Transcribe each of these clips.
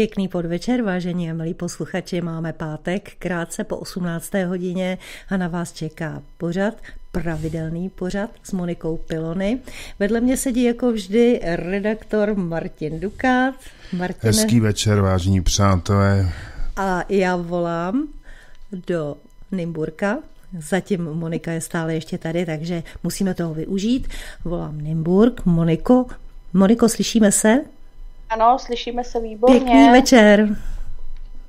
Pěkný podvečer, vážení a milí posluchači, máme pátek, krátce po 18. hodině a na vás čeká pořad, pravidelný pořad s Monikou Pilony. Vedle mě sedí jako vždy redaktor Martin Dukát. Martine, Hezký večer, vážení přátelé. A já volám do Nymburka, Zatím Monika je stále ještě tady, takže musíme toho využít. Volám Nymburk. Moniko, Moniko, slyšíme se? Ano, slyšíme se výborně. Pěkný večer.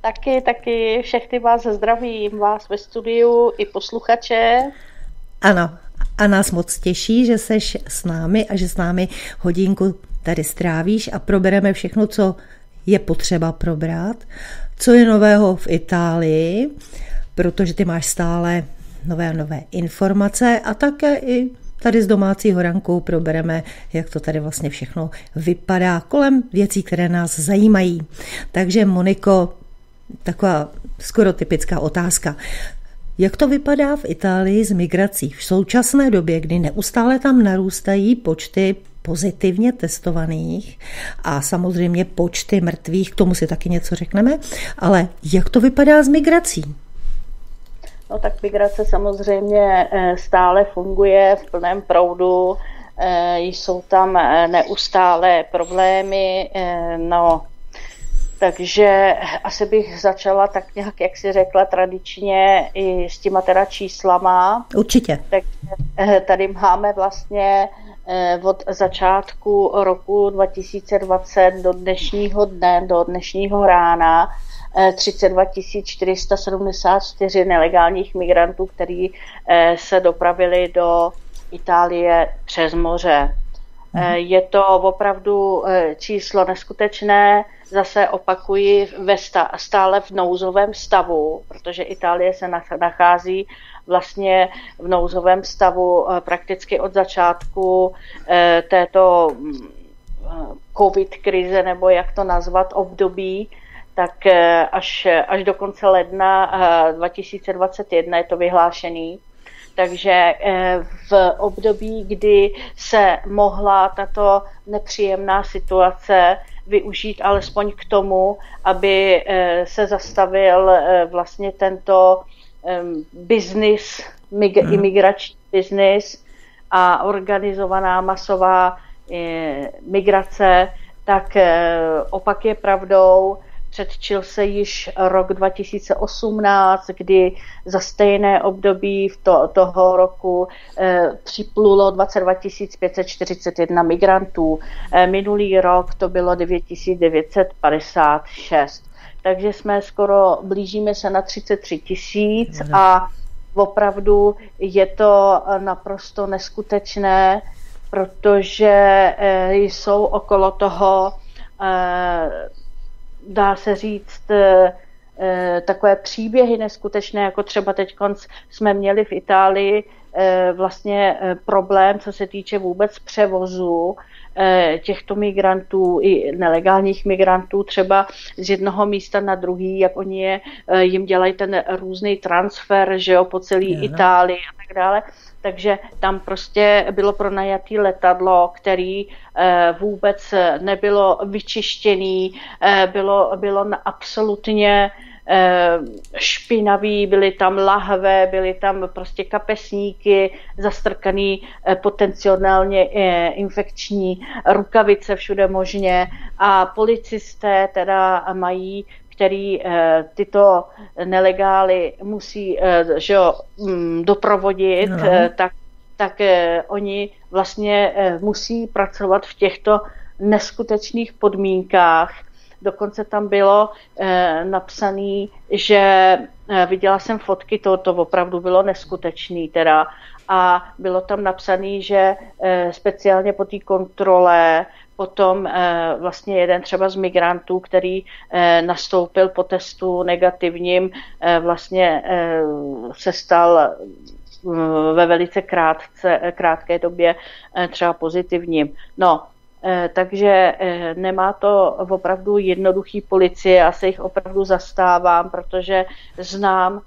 Taky, taky všechny vás zdravím, vás ve studiu i posluchače. Ano, a nás moc těší, že seš s námi a že s námi hodinku tady strávíš a probereme všechno, co je potřeba probrat, co je nového v Itálii, protože ty máš stále nové nové informace a také i Tady z domácího ranku probereme, jak to tady vlastně všechno vypadá kolem věcí, které nás zajímají. Takže Moniko, taková skoro typická otázka. Jak to vypadá v Itálii s migrací v současné době, kdy neustále tam narůstají počty pozitivně testovaných a samozřejmě počty mrtvých, k tomu si taky něco řekneme, ale jak to vypadá s migrací? No tak migrace samozřejmě eh, stále funguje v plném proudu, eh, jsou tam eh, neustále problémy, no takže asi bych začala tak nějak, jak si řekla, tradičně i s těma teda číslama. Určitě. Tak tady máme vlastně od začátku roku 2020 do dnešního dne, do dnešního rána 32 474 nelegálních migrantů, kteří eh, se dopravili do Itálie přes moře. Mhm. Je to opravdu eh, číslo neskutečné, zase opakuji, ve stále v nouzovém stavu, protože Itálie se nachází vlastně v nouzovém stavu eh, prakticky od začátku této mm, covid krize, nebo jak to nazvat, období, tak eh, až, až do konce ledna 2021 eh, je to vyhlášený. Takže eh, v období, kdy se mohla tato nepříjemná situace využít alespoň k tomu, aby se zastavil vlastně tento biznis, hmm. imigrační biznis a organizovaná masová migrace, tak opak je pravdou Předčil se již rok 2018, kdy za stejné období v to, toho roku eh, připlulo 22 541 migrantů. Eh, minulý rok to bylo 9 956. Takže jsme skoro, blížíme se na 33 tisíc a opravdu je to naprosto neskutečné, protože eh, jsou okolo toho eh, dá se říct, eh, eh, takové příběhy neskutečné, jako třeba teď jsme měli v Itálii eh, vlastně problém, co se týče vůbec převozu těchto migrantů i nelegálních migrantů třeba z jednoho místa na druhý, jak oni je, jim dělají ten různý transfer, že jo, po celé Itálii a tak dále takže tam prostě bylo pronajatý letadlo, který eh, vůbec nebylo vyčištěný, eh, bylo, bylo absolutně eh, špinavý, byly tam lahve, byly tam prostě kapesníky, zastrkaný potenciálně infekční rukavice všude možně. A policisté teda mají který eh, tyto nelegály musí eh, že jo, mm, doprovodit, no. Tak, tak oni vlastně musí pracovat v těchto neskutečných podmínkách. Dokonce tam bylo napsané, že viděla jsem fotky, to, to opravdu bylo neskutečný teda. A bylo tam napsané, že speciálně po té kontrole potom eh, vlastně jeden třeba z migrantů, který eh, nastoupil po testu negativním, eh, vlastně se stal ve velice krátce, krátké době třeba pozitivním. No, takže nemá to opravdu jednoduchý policie, já se jich opravdu zastávám, protože znám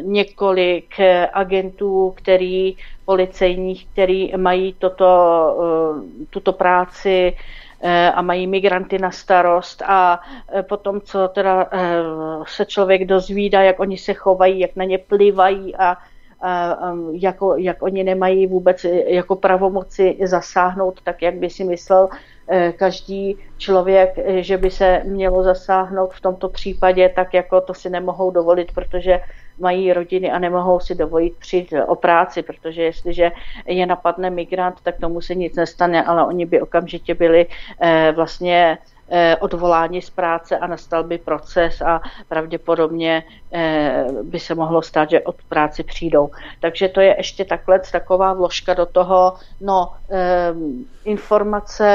několik agentů, který policejních, který mají toto, eh, tuto práci a mají migranty na starost. A potom, co teda se člověk dozvídá, jak oni se chovají, jak na ně plivají a jako, jak oni nemají vůbec jako pravomoci zasáhnout tak, jak by si myslel každý člověk, že by se mělo zasáhnout v tomto případě, tak jako to si nemohou dovolit, protože mají rodiny a nemohou si dovolit přijít o práci, protože jestliže je napadne migrant, tak tomu se nic nestane, ale oni by okamžitě byli eh, vlastně eh, odvolání z práce a nastal by proces a pravděpodobně eh, by se mohlo stát, že od práci přijdou. Takže to je ještě takhle taková vložka do toho, no informace,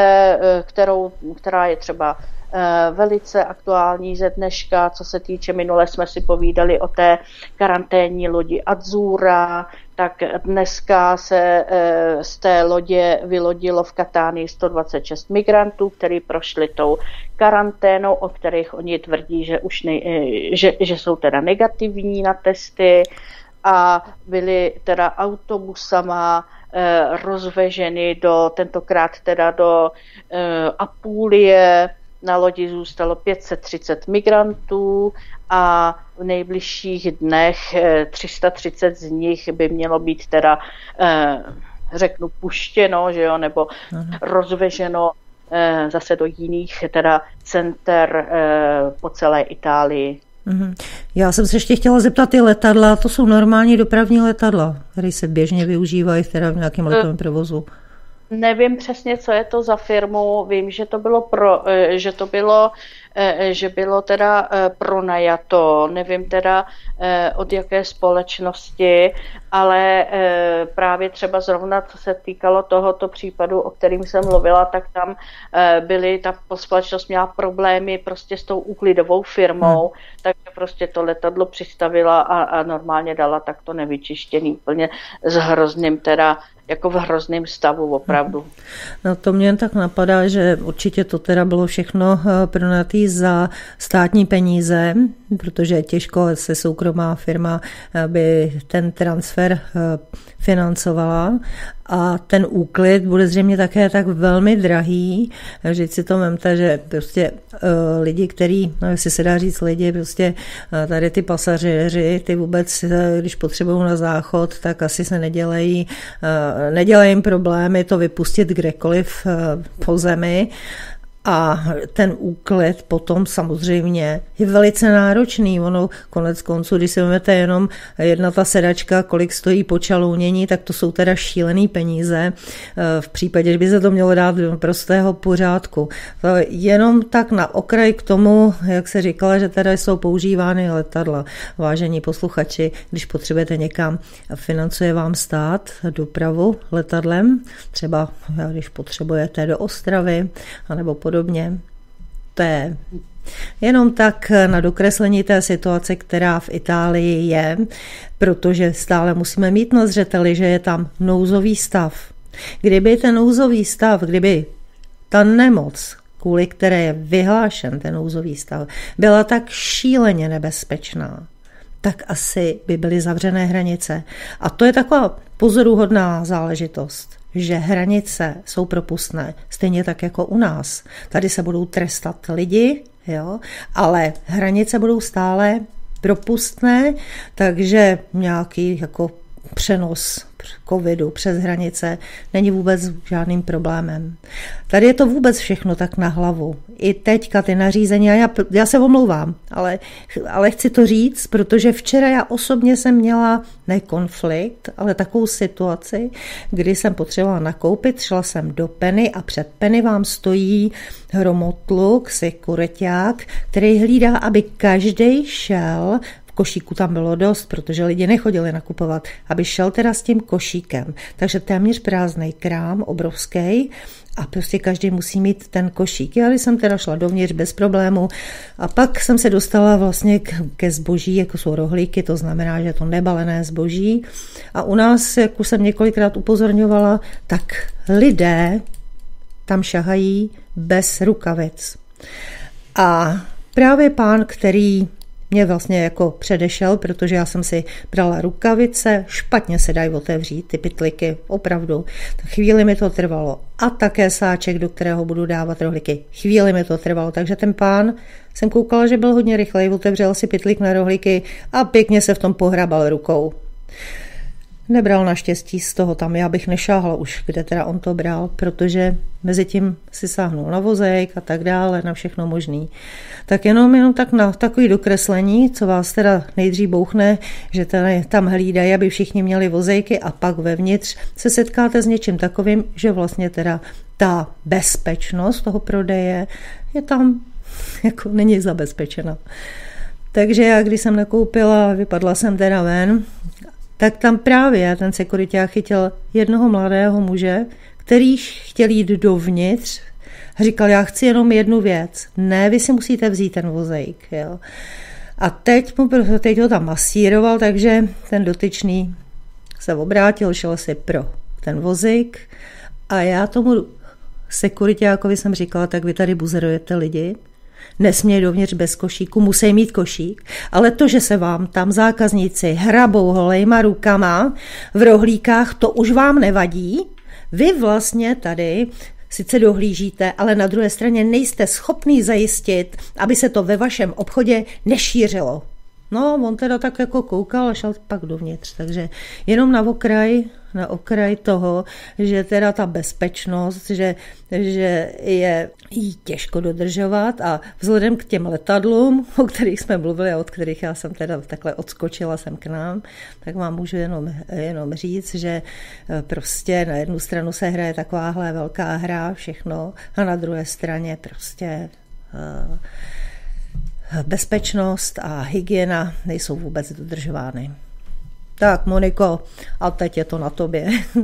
kterou, která je třeba Eh, velice aktuální ze dneška, co se týče minule jsme si povídali o té karanténní lodi Azura, tak dneska se eh, z té lodě vylodilo v Katánii 126 migrantů, kteří prošli tou karanténou, o kterých oni tvrdí, že, už ne, eh, že, že jsou teda negativní na testy. A byli teda autobusama rozveženy do, tentokrát teda do Apulie, na lodi zůstalo 530 migrantů a v nejbližších dnech 330 eh, z nich by mělo být teda, eh, řeknu, puštěno, že jo, nebo ano. rozveženo eh, zase do jiných teda center po celé Itálii. Mhm. Já jsem se ještě chtěla zeptat, ty letadla, to jsou normální dopravní letadla, které se běžně využívají teda v nějakém letovém provozu. Nevím přesně, co je to za firmu. Vím, že to bylo pro, eh, že to bylo, eh, že bylo teda eh, pronajato. Nevím teda od jaké společnosti, ale právě třeba zrovna, co se týkalo tohoto případu, o kterým jsem mluvila, tak tam byly, ta společnost měla problémy prostě s tou úklidovou firmou, hmm. takže prostě to letadlo přistavila a, a normálně dala takto nevyčištěný úplně s hrozným teda jako v hrozném stavu opravdu. No to mě jen tak napadá, že určitě to teda bylo všechno eh, pronatý za státní peníze, protože těžko se soukromá firma eh, by ten transfer eh, financovala a ten úklid bude zřejmě také tak velmi drahý, že si to memte, že prostě uh, lidi, který, no jestli se dá říct lidi, prostě uh, tady ty pasažéři, ty vůbec, uh, když potřebují na záchod, tak asi se nedělají, nedělají jim problémy to vypustit kdekoliv po zemi. A ten úklid potom samozřejmě je velice náročný. Ono konec konců, když si vezmete jenom jedna ta sedačka, kolik stojí po čalounění, tak to jsou teda šílený peníze. Eh, v případě, že by se to mělo dát do prostého pořádku. Jenom tak na okraj k tomu, jak se říkala, že teda jsou používány letadla. Vážení posluchači, když potřebujete někam, financuje vám stát dopravu letadlem, třeba když potřebujete do Ostravy, anebo pod podobně. To je Jenom tak na dokreslení té situace, která v Itálii je, protože stále musíme mít na zřeteli, že je tam nouzový stav. Kdyby ten nouzový stav, kdyby ta nemoc, kvůli které je vyhlášen ten nouzový stav, byla tak šíleně nebezpečná, tak asi by byly zavřené hranice. A to je taková pozoruhodná záležitost že hranice jsou propustné, stejně tak jako u nás. Tady se budou trestat lidi, jo, ale hranice budou stále propustné, takže nějaký jako přenos covidu přes hranice není vůbec žádným problémem. Tady je to vůbec všechno tak na hlavu. I teďka ty nařízení, a já, já se omlouvám, ale, ale chci to říct, protože včera já osobně jsem měla ne konflikt, ale takovou situaci, kdy jsem potřebovala nakoupit, šla jsem do Penny a před Penny vám stojí hromotluk, sekuriták, který hlídá, aby každý šel košíku tam bylo dost, protože lidi nechodili nakupovat, aby šel teda s tím košíkem. Takže téměř prázdný krám, obrovský, a prostě každý musí mít ten košík. Já jsem teda šla dovnitř bez problému a pak jsem se dostala vlastně ke zboží, jako jsou rohlíky, to znamená, že je to nebalené zboží. A u nás, jak už jsem několikrát upozorňovala, tak lidé tam šahají bez rukavic. A právě pán, který mě vlastně jako předešel, protože já jsem si brala rukavice, špatně se dají otevřít ty pytliky, opravdu. Chvíli mi to trvalo. A také sáček, do kterého budu dávat rohlíky. Chvíli mi to trvalo, takže ten pán jsem koukala, že byl hodně rychlej, otevřel si pytlik na rohlíky a pěkně se v tom pohrabal rukou. Nebral naštěstí z toho tam, já bych nešáhla už, kde teda on to bral, protože mezi tím si sáhnul na vozejk a tak dále, na všechno možný. Tak jenom, jenom tak na takový dokreslení, co vás teda nejdřív bouchne, že tady, tam hlídají, aby všichni měli vozejky a pak vevnitř se setkáte s něčím takovým, že vlastně teda ta bezpečnost toho prodeje je tam jako není zabezpečena. Takže já, když jsem nakoupila, vypadla jsem teda ven, tak tam právě ten sekuriták chytil jednoho mladého muže, který chtěl jít dovnitř a říkal, já chci jenom jednu věc. Ne, vy si musíte vzít ten vozejk. Jo. A teď, mu, teď ho tam masíroval, takže ten dotyčný se obrátil, šel si pro ten vozík a já tomu sekuritákovi jsem říkala, tak vy tady buzerujete lidi, nesmějí dovnitř bez košíku, musí mít košík, ale to, že se vám tam zákazníci hrabou holejma rukama v rohlíkách, to už vám nevadí. Vy vlastně tady sice dohlížíte, ale na druhé straně nejste schopný zajistit, aby se to ve vašem obchodě nešířilo. No, on teda tak jako koukal a šel pak dovnitř, takže jenom na okraj na okraj toho, že teda ta bezpečnost, že, že je jí těžko dodržovat a vzhledem k těm letadlům, o kterých jsme mluvili a od kterých já jsem teda takhle odskočila sem k nám, tak vám můžu jenom, jenom říct, že eh, prostě na jednu stranu se hraje takováhle velká hra, všechno, a na druhé straně prostě uh, bezpečnost a hygiena nejsou vůbec dodržovány. Tak, Moniko, a teď je to na tobě.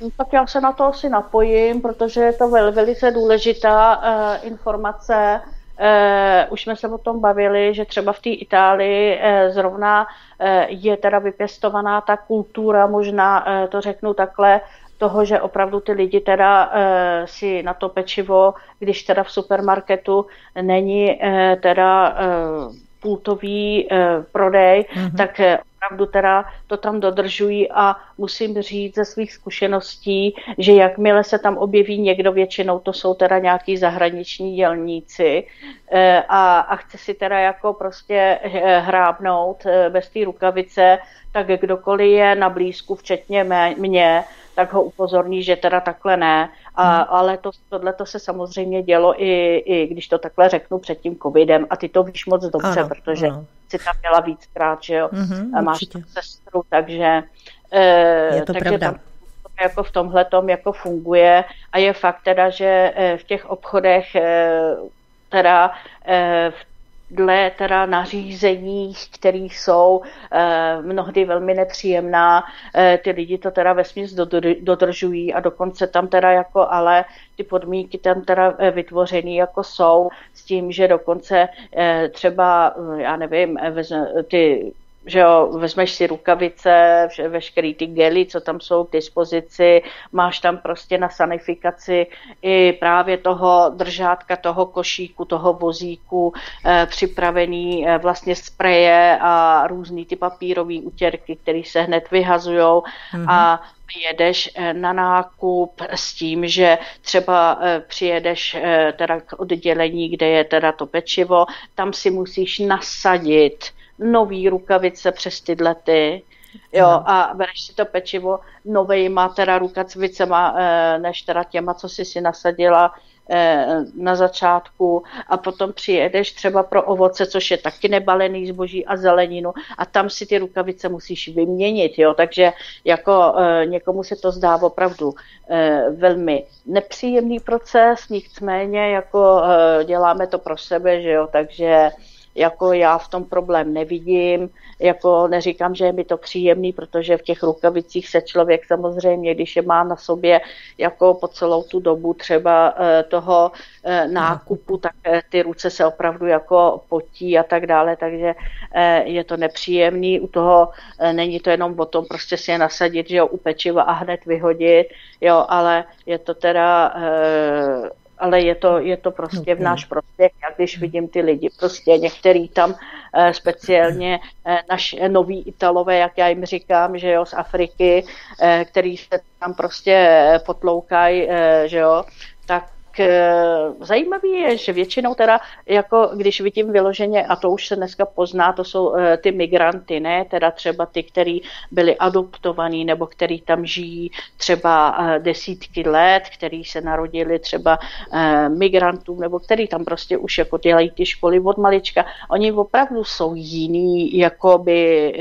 No, tak já se na to asi napojím, protože je to vel, velice důležitá uh, informace. Uh, už jsme se o tom bavili, že třeba v té Itálii uh, zrovna uh, je teda vypěstovaná ta kultura, možná uh, to řeknu takhle, toho, že opravdu ty lidi teda uh, si na to pečivo, když teda v supermarketu není uh, teda uh, pultový uh, prodej, mm-hmm. tak opravdu teda to tam dodržují a musím říct ze svých zkušeností, že jakmile se tam objeví někdo, většinou to jsou teda nějaký zahraniční dělníci a, a chce si teda jako prostě hrábnout bez té rukavice, tak kdokoliv je na blízku, včetně mě, tak ho upozorní, že teda takhle ne. A, hmm. Ale to, tohle to se samozřejmě dělo i, i, když to takhle řeknu, před tím covidem. A ty to víš moc dobře, ano, protože ano. si tam měla víckrát, že jo. Mm-hmm, a máš tam sestru, takže... Je to takže pravda. Tam, jako v tomhle tom jako funguje a je fakt teda, že eh, v těch obchodech eh, teda v dle teda nařízení, které jsou eh, mnohdy velmi nepříjemná. Eh, ty lidi to teda vesměs dodržují a dokonce tam teda jako ale ty podmínky tam teda eh, vytvořený jako jsou s tím, že dokonce eh, třeba, já nevím, eh, ty že jo, vezmeš si rukavice, veškerý ty gely, co tam jsou k dispozici, máš tam prostě na sanifikaci i právě toho držátka, toho košíku, toho vozíku, eh, připravený eh, vlastně spreje a různý ty papírové utěrky, které se hned vyhazujou mm-hmm. a jedeš eh, na nákup s tím, že třeba eh, přijedeš eh, teda k oddělení, kde je teda to pečivo, tam si musíš nasadit nový rukavice přes tyhle ty, jo, a bereš si to pečivo novejma teda rukavicema, eh, než teda těma, co jsi si nasadila eh, na začátku. A potom přijedeš třeba pro ovoce, což je taky nebalený zboží a zeleninu a tam si ty rukavice musíš vyměnit, jo, takže jako eh, někomu se to zdá opravdu velmi nepříjemný proces, nicméně jako děláme to pro sebe, že jo, takže jako já v tom problém nevidím, jako neříkám, že je mi to příjemný, protože v těch rukavicích se člověk samozřejmě, když je má na sobě jako po celou tu dobu třeba eh, toho eh, nákupu, tak eh, ty ruce se opravdu jako potí a tak dále, takže je to nepříjemný. U toho není to jenom o tom prostě si je nasadit, že jo, u pečiva a hned vyhodit, jo, ale je to teda ale je to, je to prostě v náš prospěch. Já když vidím ty lidi, prostě některý tam eh, speciálně eh, naš noví Italové, jak já jim říkám, že jo, z Afriky, eh, který se tam prostě potloukají, že jo, tak Eh, zajímavý je, že většinou teda, jako když vidím vyloženě, a to už se dneska pozná, to jsou eh, ty migranty, ne, teda třeba ty, kteří byli adoptovaní nebo který tam žijí třeba eh, desítky let, který se narodili třeba migrantům nebo který tam prostě už jako dělají ty školy od malička. Oni opravdu jsou jiný, jakoby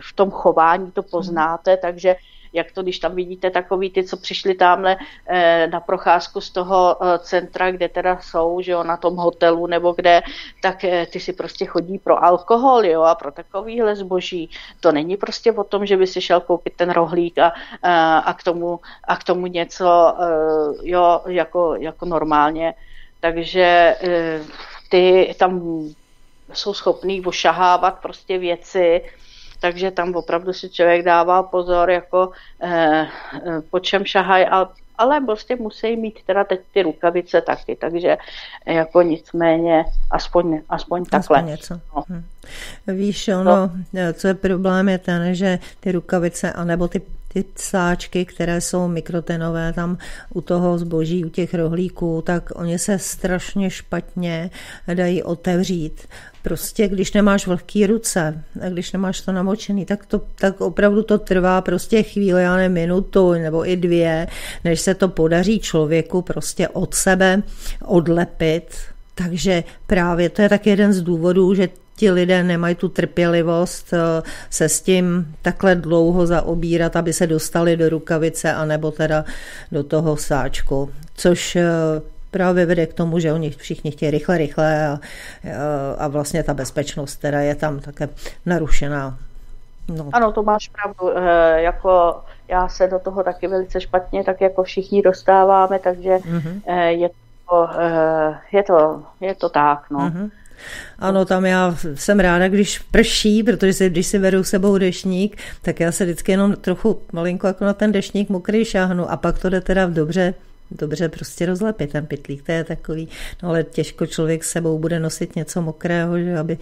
v tom chování to poznáte, takže jak to, když tam vidíte takový ty, co přišli tamhle eh, na procházku z toho eh, centra, kde teda jsou, že jo, na tom hotelu nebo kde, tak eh, ty si prostě chodí pro alkohol, jo, a pro takovýhle zboží. To není prostě o tom, že by si šel koupit ten rohlík a, a, k, tomu, a k tomu něco, jo, jako, jako normálně. Takže ty tam jsou schopný ošahávat prostě věci, takže tam opravdu si člověk dává pozor, jako eh, eh, po čem šahají, ale, ale prostě musí mít teda teď ty rukavice taky, takže jako nicméně aspoň, aspoň takhle. Aspoň něco. No. Hm. Víš, ono, no. co je problém je ten, že ty rukavice anebo ty ty sáčky, které jsou mikrotenové tam u toho zboží, u těch rohlíků, tak oni se strašně špatně dají otevřít. Prostě když nemáš vlhký ruce a když nemáš to namočený, tak, to, tak opravdu to trvá prostě chvíli, já ne minutu nebo i dvě, než se to podaří člověku prostě od sebe odlepit. Takže právě to je tak jeden z důvodů, že ti lidé nemají tu trpělivost eh, se s tím takhle dlouho zaobírat, aby se dostali do rukavice anebo teda do toho sáčku, což eh, právě vede k tomu, že oni všichni chtějí rychle, rychle a, a vlastně ta bezpečnost teda je tam také narušená. No. Ano, to máš pravdu. E, jako já se do toho taky velice špatně, tak jako všichni dostáváme, takže mm-hmm. e, je, to, e, je, to, je to tak. No. Mm-hmm. Ano, tam já jsem ráda, když prší, protože si, když si vedu sebou dešník, tak já se vždycky jenom trochu malinko jako na ten dešník mokrý šáhnu a pak to jde teda dobře dobře prostě rozlepit ten pytlík, to je takový, no ale těžko člověk s sebou bude nosit něco mokrého, že aby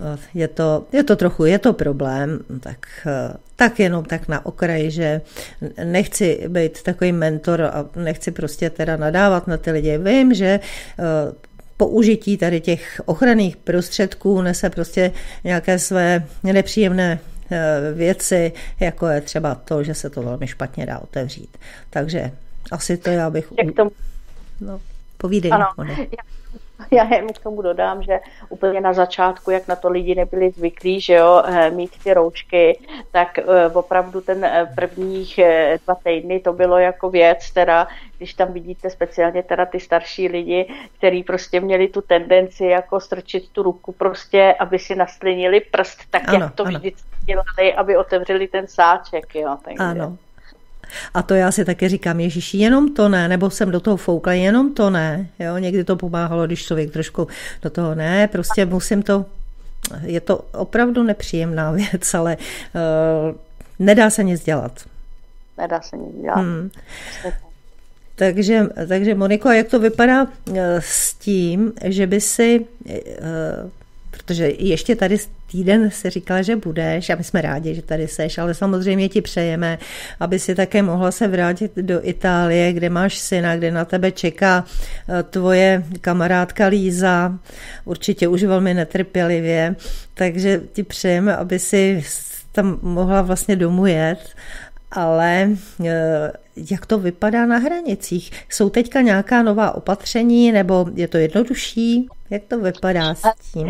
eh, je to, je to trochu, je to problém, tak, eh, tak jenom tak na okraji, že nechci být takový mentor a nechci prostě teda nadávat na ty lidi. Vím, že eh, použití tady těch ochranných prostředků nese prostě nějaké své nepříjemné věci, jako je třeba to, že se to velmi špatně dá otevřít. Takže asi to já bych... Jak tomu... No, povídej. Ano, já, já jen k tomu dodám, že úplně na začátku, jak na to lidi nebyli zvyklí, že jo, eh, mít ty roušky, tak eh, opravdu ten eh, prvních dva týdny to bylo jako věc, teda, když tam vidíte speciálně teda ty starší lidi, kteří prostě měli tu tendenci jako strčit tu ruku prostě, aby si naslinili prst, tak ano, jak to ano. vždycky dělali, aby otevřeli ten sáček, jo. Takže. Ano, a to já si také říkám, Ježíši, jenom to ne, nebo jsem do toho foukla, jenom to ne. Jo, někdy to pomáhalo, když člověk trošku do toho ne, prostě musím to, je to opravdu nepříjemná věc, ale uh, nedá se nic dělat. Nedá se nic dělat. Hmm. Takže, takže Moniko, jak to vypadá eh, s tím, že by si uh, protože ještě tady týden se říkala, že budeš a my jsme rádi, že tady seš, ale samozřejmě ti přejeme, aby si také mohla se vrátit do Itálie, kde máš syna, kde na tebe čeká eh, tvoje kamarádka Líza, určitě už velmi netrpělivě, takže ti přejeme, aby si tam mohla vlastně domů jet ale eh, jak to vypadá na hranicích? Jsou teďka nějaká nová opatření nebo je to jednodušší? Jak to vypadá s tím?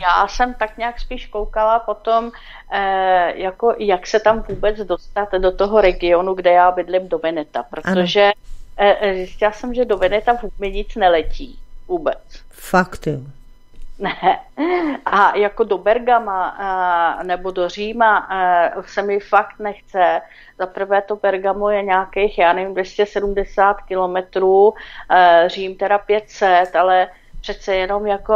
Já jsem tak nějak spíš koukala potom, eh, jako jak se tam vůbec dostat do toho regionu, kde já bydlím do Veneta, protože ano. Eh, zjistila jsem, že do Veneta vůbec nic neletí. Vůbec. Fakt jo. Ne. A jako do Bergama nebo do Říma se mi fakt nechce. Za prvé to Bergamo je nějakých, já nevím, 270 kilometrů, Řím teda 500, ale přece jenom jako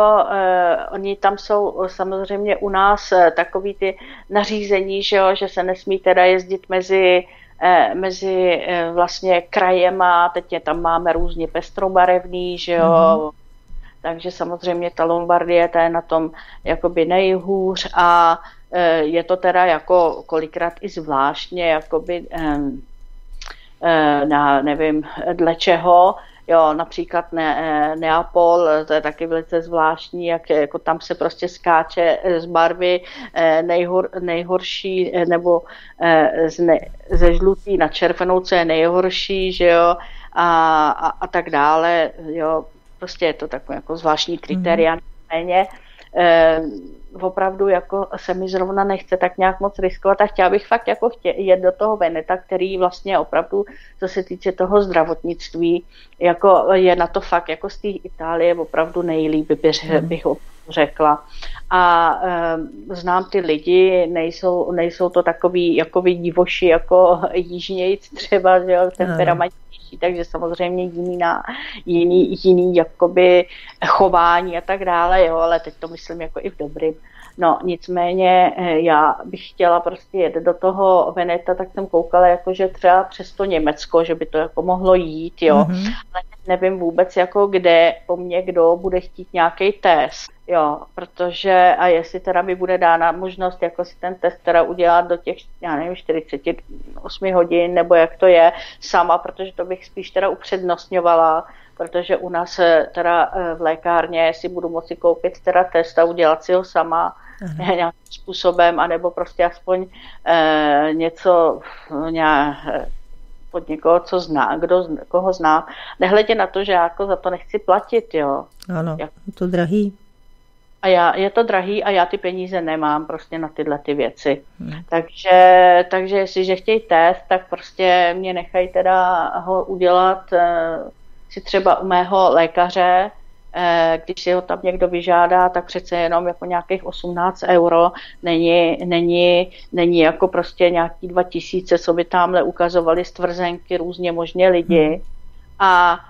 oni tam jsou samozřejmě u nás uh, takový ty nařízení, že, jo, že se nesmí teda jezdit mezi mezi eh, vlastně krajema, teď je tam máme různě pestrobarevný, že jo, mm-hmm. Takže samozřejmě ta Lombardie, ta je na tom jakoby nejhůř a eh, je to teda jako kolikrát i zvláštně, jakoby eh, na nevím dle čeho, Jo, například ne, eh, Neapol, to je taky velice zvláštní, jak jako tam se prostě skáče z barvy nejhor, nejhorší, nebo z ne, ze žlutý na červenou, co je nejhorší, že jo, a, a, a tak dále, jo, prostě je to takové jako zvláštní kritéria, mm-hmm opravdu jako se mi zrovna nechce tak nějak moc riskovat a chtěla bych fakt jako chtě, jet do toho Veneta, který vlastně opravdu, co se týče toho zdravotnictví, jako je na to fakt jako z té Itálie opravdu nejlíp, bych, hmm. bych řekla. A e, znám ty lidi, nejsou, nejsou to takový jako divoši jako jižnějc třeba, že jo, temperamentnější, takže samozřejmě jiný, na, jiný, jiný jakoby chování a tak dále, jo, ale teď to myslím jako i v dobrým. No nicméně eh, já bych chtěla prostě jet do toho Veneta, tak jsem koukala jako, že třeba přes to Německo, že by to jako mohlo jít, jo. Mm-hmm. Ale nevím vůbec jako kde po mně kdo bude chtít nějaký test, jo, protože a jestli teda mi bude dána možnost jako si ten test teda udělat do těch, já nevím, 48 hodin, nebo jak to je, sama, protože to bych spíš teda upřednostňovala, protože u nás eh, teda eh, v lékárně si budu moci koupit teda test a udělat si ho sama Aha. nějakým způsobem, anebo prostě aspoň eh, něco nějak, pod někoho, co zná, kdo, koho zná. Nehledě na to, že já jako za to nechci platit, jo. Ano, Jak... je to drahý. A já, je to drahý a já ty peníze nemám prostě na tyhle ty věci. Hmm. Takže, takže jestliže chtějí test, tak prostě mě nechají teda ho udělat si třeba u mého lékaře, eh, když si ho tam někdo vyžádá, tak přece jenom jako nějakých 18 euro není, není, není jako prostě nějaký 2000, co by tamhle ukazovali stvrzenky různě možně lidi. Hmm. A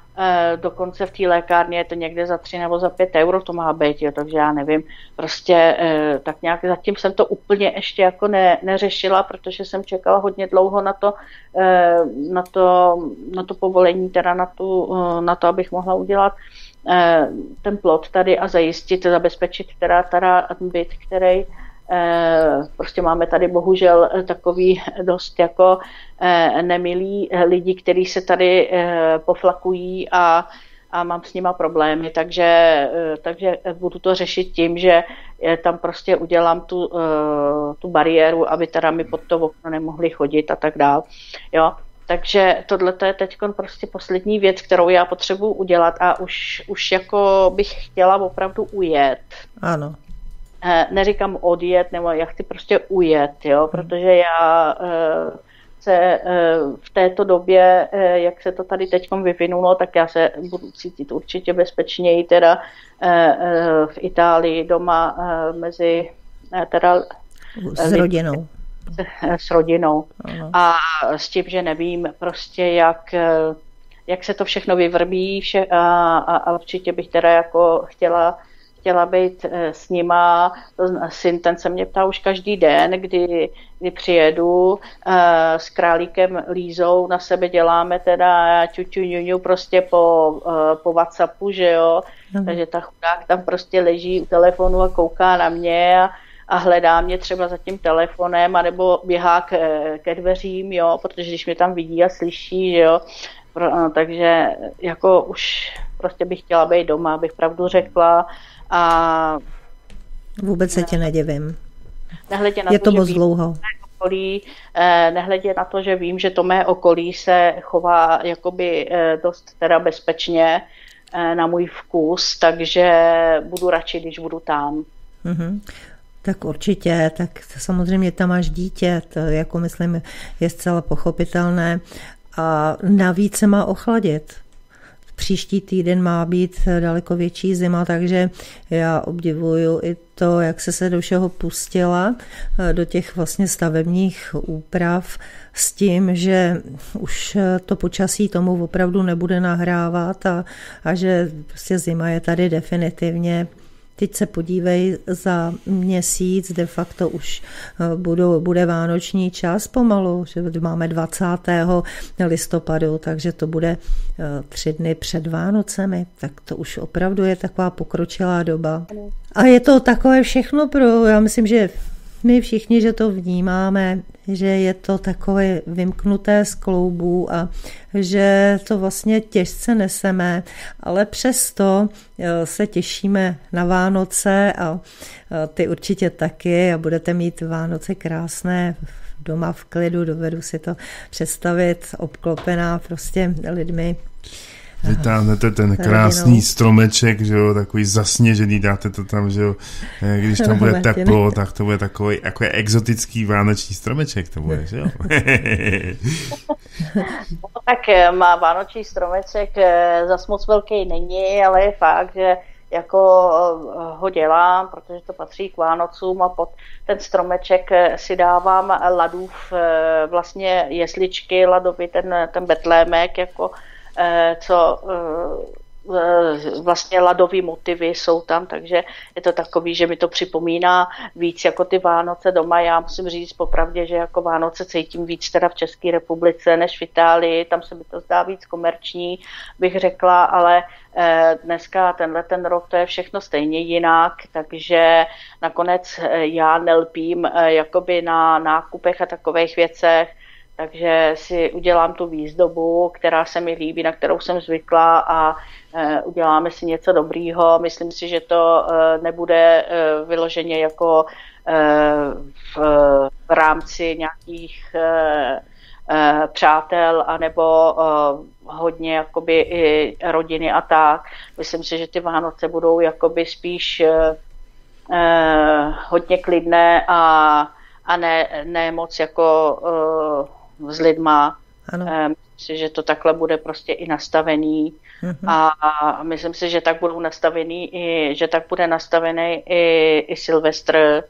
dokonce v té lékárně je to někde za 3 nebo za 5 euro to má být, jo, takže já nevím, prostě e, tak nějak zatím jsem to úplně ještě jako ne, neřešila, protože jsem čekala hodně dlouho na to, e, na to, na to povolení, teda na, tu, na to, abych mohla udělat ten plot tady a zajistit, zabezpečit teda, teda byt, který Eh, prostě máme tady bohužel takový dost jako eh, nemilí lidi, kteří se tady eh, poflakují a a mám s nima problémy, takže, takže budu to řešit tím, že tam prostě udělám tu, tu bariéru, aby teda mi pod to okno nemohli chodit a tak dál. Jo? Takže tohle je teď prostě poslední věc, kterou já potřebuji udělat a už, už jako bych chtěla opravdu ujet. Ano. Eh, neříkám odjet, nebo já chci prostě ujet, jo, hmm. protože já eh, se eh, v této době, jak se to tady teď vyvinulo, tak já se budu cítit určitě bezpečněji teda v Itálii doma mezi teda s rodinou. S, s rodinou. Aha. A s tím, že nevím prostě, jak jak se to všechno vyvrbí vše, a, a, a určitě bych teda jako chtěla chtěla být eh, s nima. Syn ten se mě ptá už každý den, kdy, kdy přijedu eh, s králíkem Lízou, na sebe děláme teda čuču ňuňu prostě po, eh, po Whatsappu, že jo. Mm. Takže ta chudák tam prostě leží u telefonu a kouká na mě a, a hledá mě třeba za tím telefonem, anebo běhá ke, ke dveřím, jo, protože když mě tam vidí a slyší, že jo, Pro, no, takže jako už prostě bych chtěla být doma, abych pravdu řekla, a Vůbec se tě nedivím. Nehledě na je to, to moc vím, dlouho. Okolí, eh, nehledě na to, že vím, že to mé okolí se chová jakoby eh, dost teda bezpečně eh, na můj vkus, takže budu radši, když budu tam. Mm-hmm. Tak určitě, tak samozřejmě tam máš dítě, to jako myslím je zcela pochopitelné a navíc se má ochladit. Příští týden má být daleko větší zima, takže já obdivuju i to, jak se se do všeho pustila, eh, do těch vlastně stavebních úprav s tím, že už to počasí tomu opravdu nebude nahrávat a, a že prostě zima je tady definitivně Teď se podívej, za měsíc de facto už eh, budou, bude vánoční čas pomalu, že máme 20. listopadu, takže to bude eh, tři dny před Vánocemi, tak to už opravdu je taková pokročilá doba. A je to takové všechno pro, já myslím, že my všichni, že to vnímáme, že je to takové vymknuté z kloubů a že to vlastně těžce neseme, ale přesto eh, se těšíme na Vánoce a eh, ty určitě taky a budete mít Vánoce krásné doma v klidu, dovedu si to představit, obklopená prostě lidmi, Vytáhnete ten krásný stromeček, že jo, takový zasněžený, dáte to tam, že jo, eh, když tam bude teplo, tak to bude takový jako exotický vánoční stromeček, to bude, že jo. no, tak eh, má vánoční stromeček eh, zas moc velký není, ale je fakt, že jako ho dělám, protože to patří k Vánocům a pod ten stromeček si dávám ladův vlastně jesličky, ladový ten, ten betlémek, jako co eh, eh, vlastně ladový motivy jsou tam, takže je to takový, že mi to připomíná víc jako ty Vánoce doma. Já musím říct popravdě, že jako Vánoce cítím víc teda v České republice než v Itálii, tam se mi to zdá víc komerční, bych řekla, ale dneska tenhle ten rok to je všechno stejně jinak, takže nakonec já nelpím jakoby na nákupech a takových věcech, takže si udělám tu výzdobu, která se mi líbí, na kterou jsem zvykla a e, uděláme si něco dobrýho. Myslím si, že to e, nebude e, vyloženě jako v, v rámci nějakých přátel anebo hodně jakoby i rodiny a tak. Myslím si, že ty Vánoce budou jakoby spíš hodně klidné a, a ne, ne moc jako s lidma. Ano. Myslím si, že to takhle bude prostě i nastavený uh-huh. a myslím si, že tak budou nastavený i, že tak bude nastavený i, i Silvestr,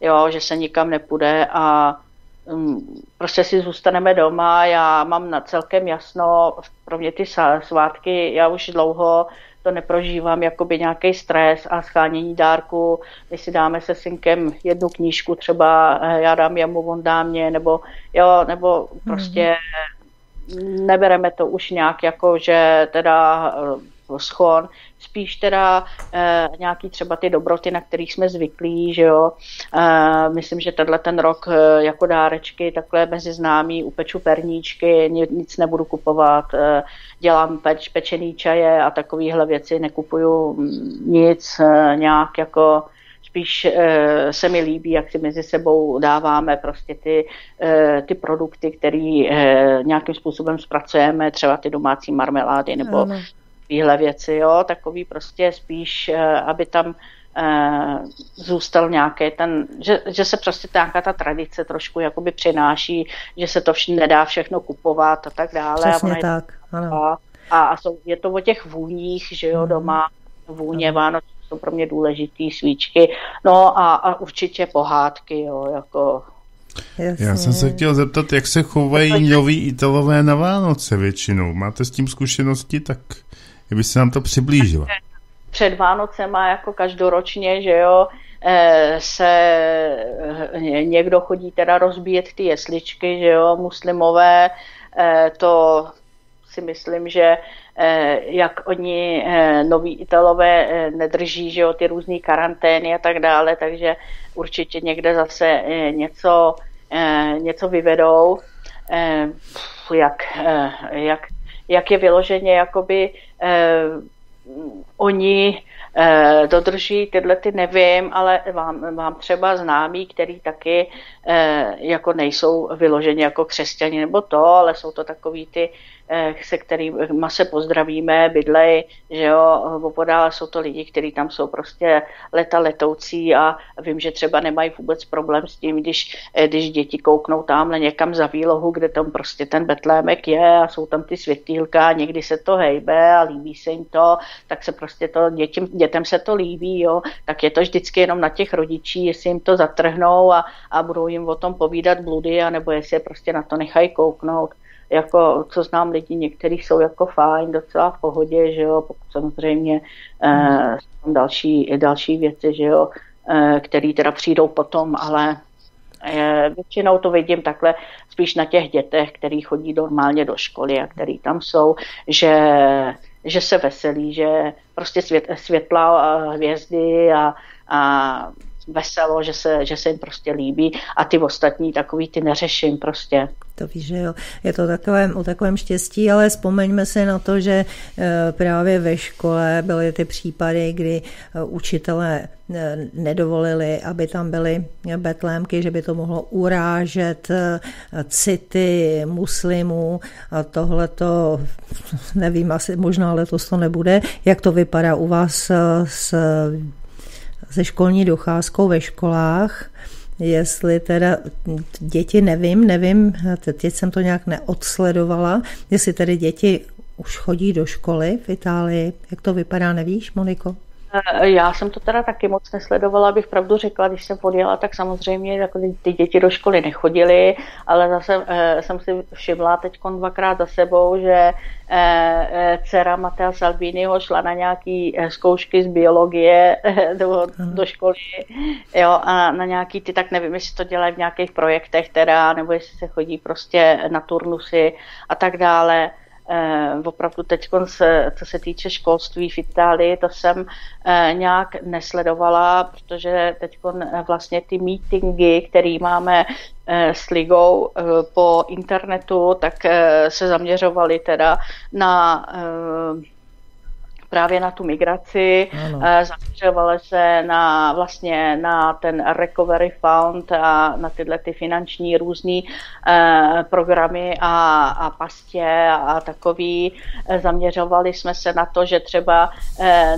jo, že se nikam nepůjde a um, prostě si zůstaneme doma. Já mám na celkem jasno, pro mě ty svátky, já už dlouho to neprožívám jakoby nějaký stres a schánění dárku. My si dáme se synkem jednu knížku, třeba eh, já dám jemu, on dá mě, nebo jo, nebo prostě mm-hmm. nebereme to už nějak jako, že teda eh, schon, spíš teda e, nějaký třeba ty dobroty, na kterých jsme zvyklí, že jo. E, myslím, že tenhle ten rok e, jako dárečky takhle mezi známí upeču perníčky, nic nebudu kupovat, e, dělám peč, pečený čaje a takovéhle věci, nekupuju nic e, nějak jako spíš e, se mi líbí, jak si mezi sebou dáváme prostě ty, e, ty produkty, které e, nějakým způsobem zpracujeme, třeba ty domácí marmelády nebo ano takovéhle věci, jo, takový prostě spíš, eh, aby tam eh, zůstal nějaký ten, že, že se prostě nějaká ta tradice trošku jakoby přináší, že se to vš- nedá všechno kupovat a tak dále. Přesně a tak, ano. A, a jsou, je to o těch vůních, že jo, mm. doma vůně ano. Vánoc jsou pro mě důležitý, svíčky, no a, a určitě pohádky, jo, jako Jasně. Já jsem se chtěl zeptat, jak se chovají noví Italové na Vánoce většinou. Máte s tím zkušenosti, tak kdyby se nám to přiblížilo. Před Vánocema jako každoročně, že jo, eh, se eh, někdo chodí teda rozbíjet ty jesličky, že jo, muslimové, eh, to si myslím, že jak oni noví Italové nedrží, že jo, ty různé karantény a tak dále, takže určitě někde zase něco, něco vyvedou, jak, jak jak je vyloženě jakoby oni eh, dodrží tyhle ty nevím, ale mám, mám třeba známí, který taky eh, jako nejsou vyloženě jako křesťani nebo to, ale jsou to takový ty Eh, se kterými se pozdravíme, bydlej, že jo, opodál jsou to lidi, kteří tam jsou prostě leta letoucí a vím, že třeba nemají vůbec problém s tím, když, eh, když děti kouknou tamhle někam za výlohu, kde tam prostě ten betlémek je a jsou tam ty světýlka, někdy se to hejbe a líbí se jim to, tak se prostě to dětem, dětem se to líbí, jo, tak je to vždycky jenom na těch rodičích, jestli jim to zatrhnou a, a budou jim o tom povídat bludy, anebo jestli je prostě na to nechají kouknout jako, co znám lidi, někteří jsou jako fajn, docela v pohodě, že jo, pokud samozřejmě eh, jsou další, další věci, že jo, eh, které teda přijdou potom, ale eh, většinou to vidím takhle spíš na těch dětech, který chodí normálně do školy a který tam jsou, že, že se veselí, že prostě svět, světla a hvězdy a, a veselo, že se, že se jim prostě líbí a ty ostatní takový ty neřeším prostě. To víš, že jo. Je to takovém, o takovém štěstí, ale vzpomeňme si na to, že eh, právě ve škole byly ty případy, kdy eh, učitelé eh, nedovolili, aby tam byly betlémky, že by to mohlo urážet city muslimů a tohle to, nevím, asi možná letos to nebude. Jak to vypadá u vás s se školní docházkou ve školách, jestli teda děti, nevím, nevím, teď jsem to nějak neodsledovala, jestli tedy děti už chodí do školy v Itálii. Jak to vypadá, nevíš, Moniko? Eh, já jsem to teda taky moc nesledovala, abych pravdu řekla, když jsem podjela, tak samozřejmě jako ty děti do školy nechodily, ale zase e, jsem si všimla teď dvakrát za sebou, že e, e, dcera Matea Salviniho šla na nějaký zkoušky z biologie do, do školy jo, a na nějaký ty, tak nevím, jestli to dělají v nějakých projektech teda, nebo jestli se chodí prostě na turnusy a tak dále eh, opravdu teď, co se týče školství v Itálii, to jsem eh, nějak nesledovala, protože teď eh, vlastně ty meetingy, které máme eh, s ligou eh, po internetu, tak eh, se zaměřovaly teda na eh, právě na tu migraci, eh, zaměřovaly se na vlastně na ten Recovery Fund a na tyhle ty finanční různé eh, programy a, a pastě a takový. Eh, zaměřovali jsme se na to, že třeba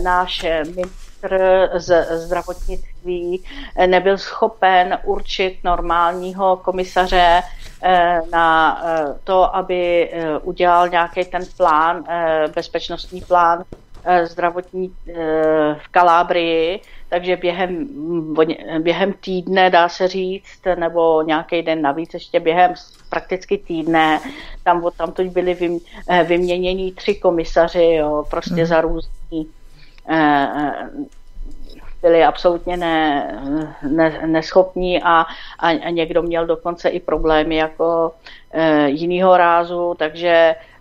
náš ministr z zdravotnictví nebyl schopen určit normálního komisaře na to, aby udělal nějaký ten plán, bezpečnostní plán zdravotní eh, v Kalábrii, takže během, během týdne, dá se říct, nebo nějaký den navíc, ještě během prakticky týdne, tam, tam teď byli eh, vyměněni tři komisaři, jo, prostě mm. za různý byli absolutně ne, ne, neschopní a, a, někdo měl dokonce i problémy jako e, jinýho rázu, takže Eh,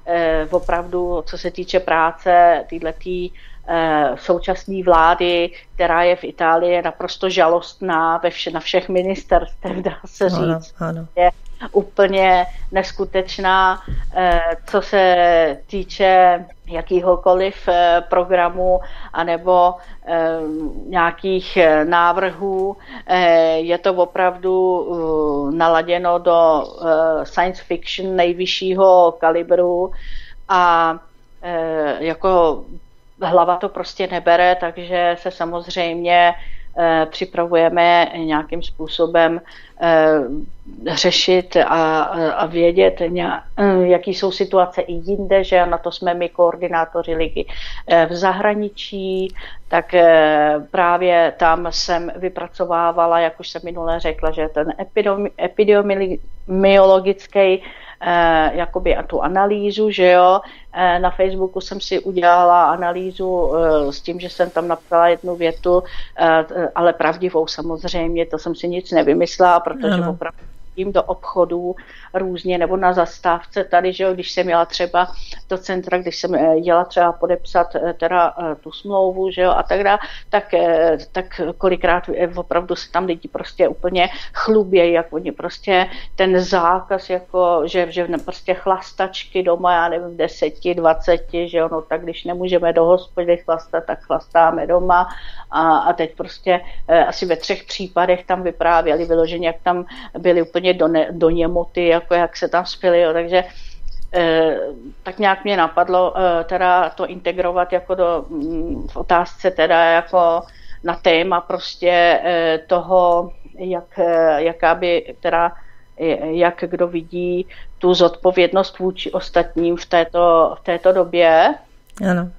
opravdu, co se týče práce týhletý eh, současné vlády, která je v Itálii naprosto žalostná ve vše, na všech ministerstvech, dá se říct. Ano, ano. Je úplně neskutečná, eh, co se týče jakýhokoliv programu anebo nějakých návrhů. Je to opravdu naladěno do science fiction nejvyššího kalibru a jako hlava to prostě nebere, takže se samozřejmě Eh, připravujeme nějakým způsobem eh, řešit a, a vědět, eh, jaký jsou situace i jinde, že na to jsme my koordinátoři ligy v zahraničí, tak právě tam jsem vypracovávala, jak už jsem minule řekla, že ten epidemiologický eh, jakoby a tu analýzu, že jo. Eh, na Facebooku jsem si udělala analýzu eh, s tím, že jsem tam napsala jednu větu, eh, ale pravdivou samozřejmě, to jsem si nic nevymyslela, protože ano. opravdu chodím do obchodů různě nebo na zastávce tady, že jo, když jsem jela třeba do centra, když jsem eh, jela třeba podepsat eh, teda eh, tu smlouvu, že jo, a tak dále, tak, tak kolikrát opravdu se tam lidi prostě úplně chlubějí, jak oni prostě ten zákaz, jako, že, že prostě chlastačky doma, já nevím, deseti, dvaceti, že jo, no tak když nemůžeme do hospody chlastat, tak chlastáme doma. A, a teď prostě asi ve třech případech tam vyprávěli vyloženě, jak tam byli úplně do, ne, do němoty, jako jak se tam spili, jo. takže eh, tak nějak mě napadlo eh, teda to integrovat jako do, mm, v otázce teda jako na téma prostě eh, toho, jak, jaká by teda jak kdo vidí tu zodpovědnost vůči ostatním v této, v této době. Ano.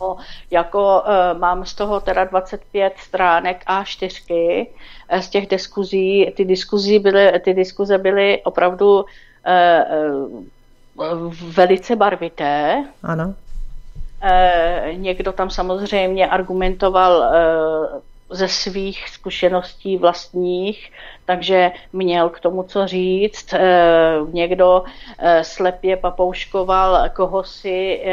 No, jako uh, mám z toho teda 25 stránek A4 uh, z těch diskuzí. Ty, diskuzí byly, ty diskuze byly opravdu uh, uh, velice barvité. Ano. Někdo tam samozřejmě argumentoval ze svých zkušeností vlastních, takže měl k tomu co říct. Někdo slepě papouškoval, koho si,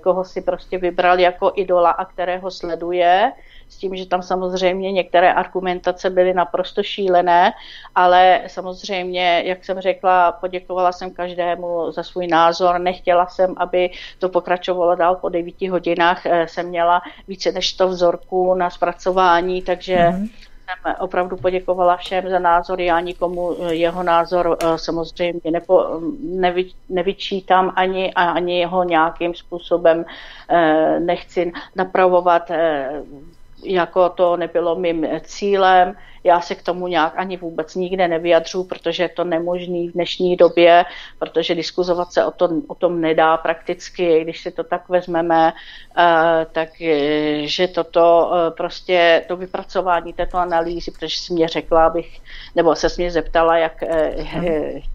koho si prostě vybral jako idola a kterého sleduje. S tím, že tam samozřejmě některé argumentace byly naprosto šílené, ale samozřejmě, jak jsem řekla, poděkovala jsem každému za svůj názor, nechtěla jsem, aby to pokračovalo dál po devíti hodinách, eh, jsem měla více než to vzorku na zpracování, takže mm-hmm jsem opravdu poděkovala všem za názor. Já nikomu eh, jeho názor eh, samozřejmě nepo, nevy, nevyčítám ani a ani jeho nějakým způsobem nechci napravovat jako to nebylo mým cílem. Já se k tomu nějak ani vůbec nikde nevyjadřu, protože je to nemožný v dnešní době, protože diskuzovat se o tom, o tom nedá prakticky, když si to tak vezmeme, eh, tak eh, že toto eh, prostě do vypracování této analýzy, protože jsi mě řekla, abych, nebo se mě zeptala, jak,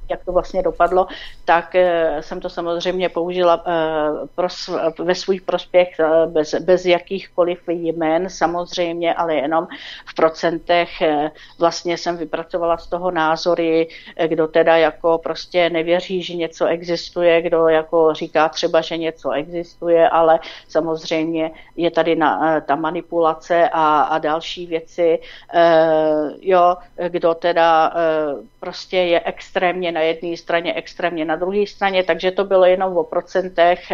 jak to vlastně dopadlo, tak jsem to samozřejmě použila pro, ve svůj prospěch bez, bez jakýchkoliv jmen, samozřejmě, ale jenom v procentech vlastně jsem vypracovala z toho názory, kdo teda jako prostě nevěří, že něco existuje, kdo jako říká třeba, že něco existuje, ale samozřejmě je tady na, ta manipulace a, a další věci, e, jo, kdo teda prostě je extrémně na jedné straně, extrémně na druhé straně, takže to bylo jenom o procentech,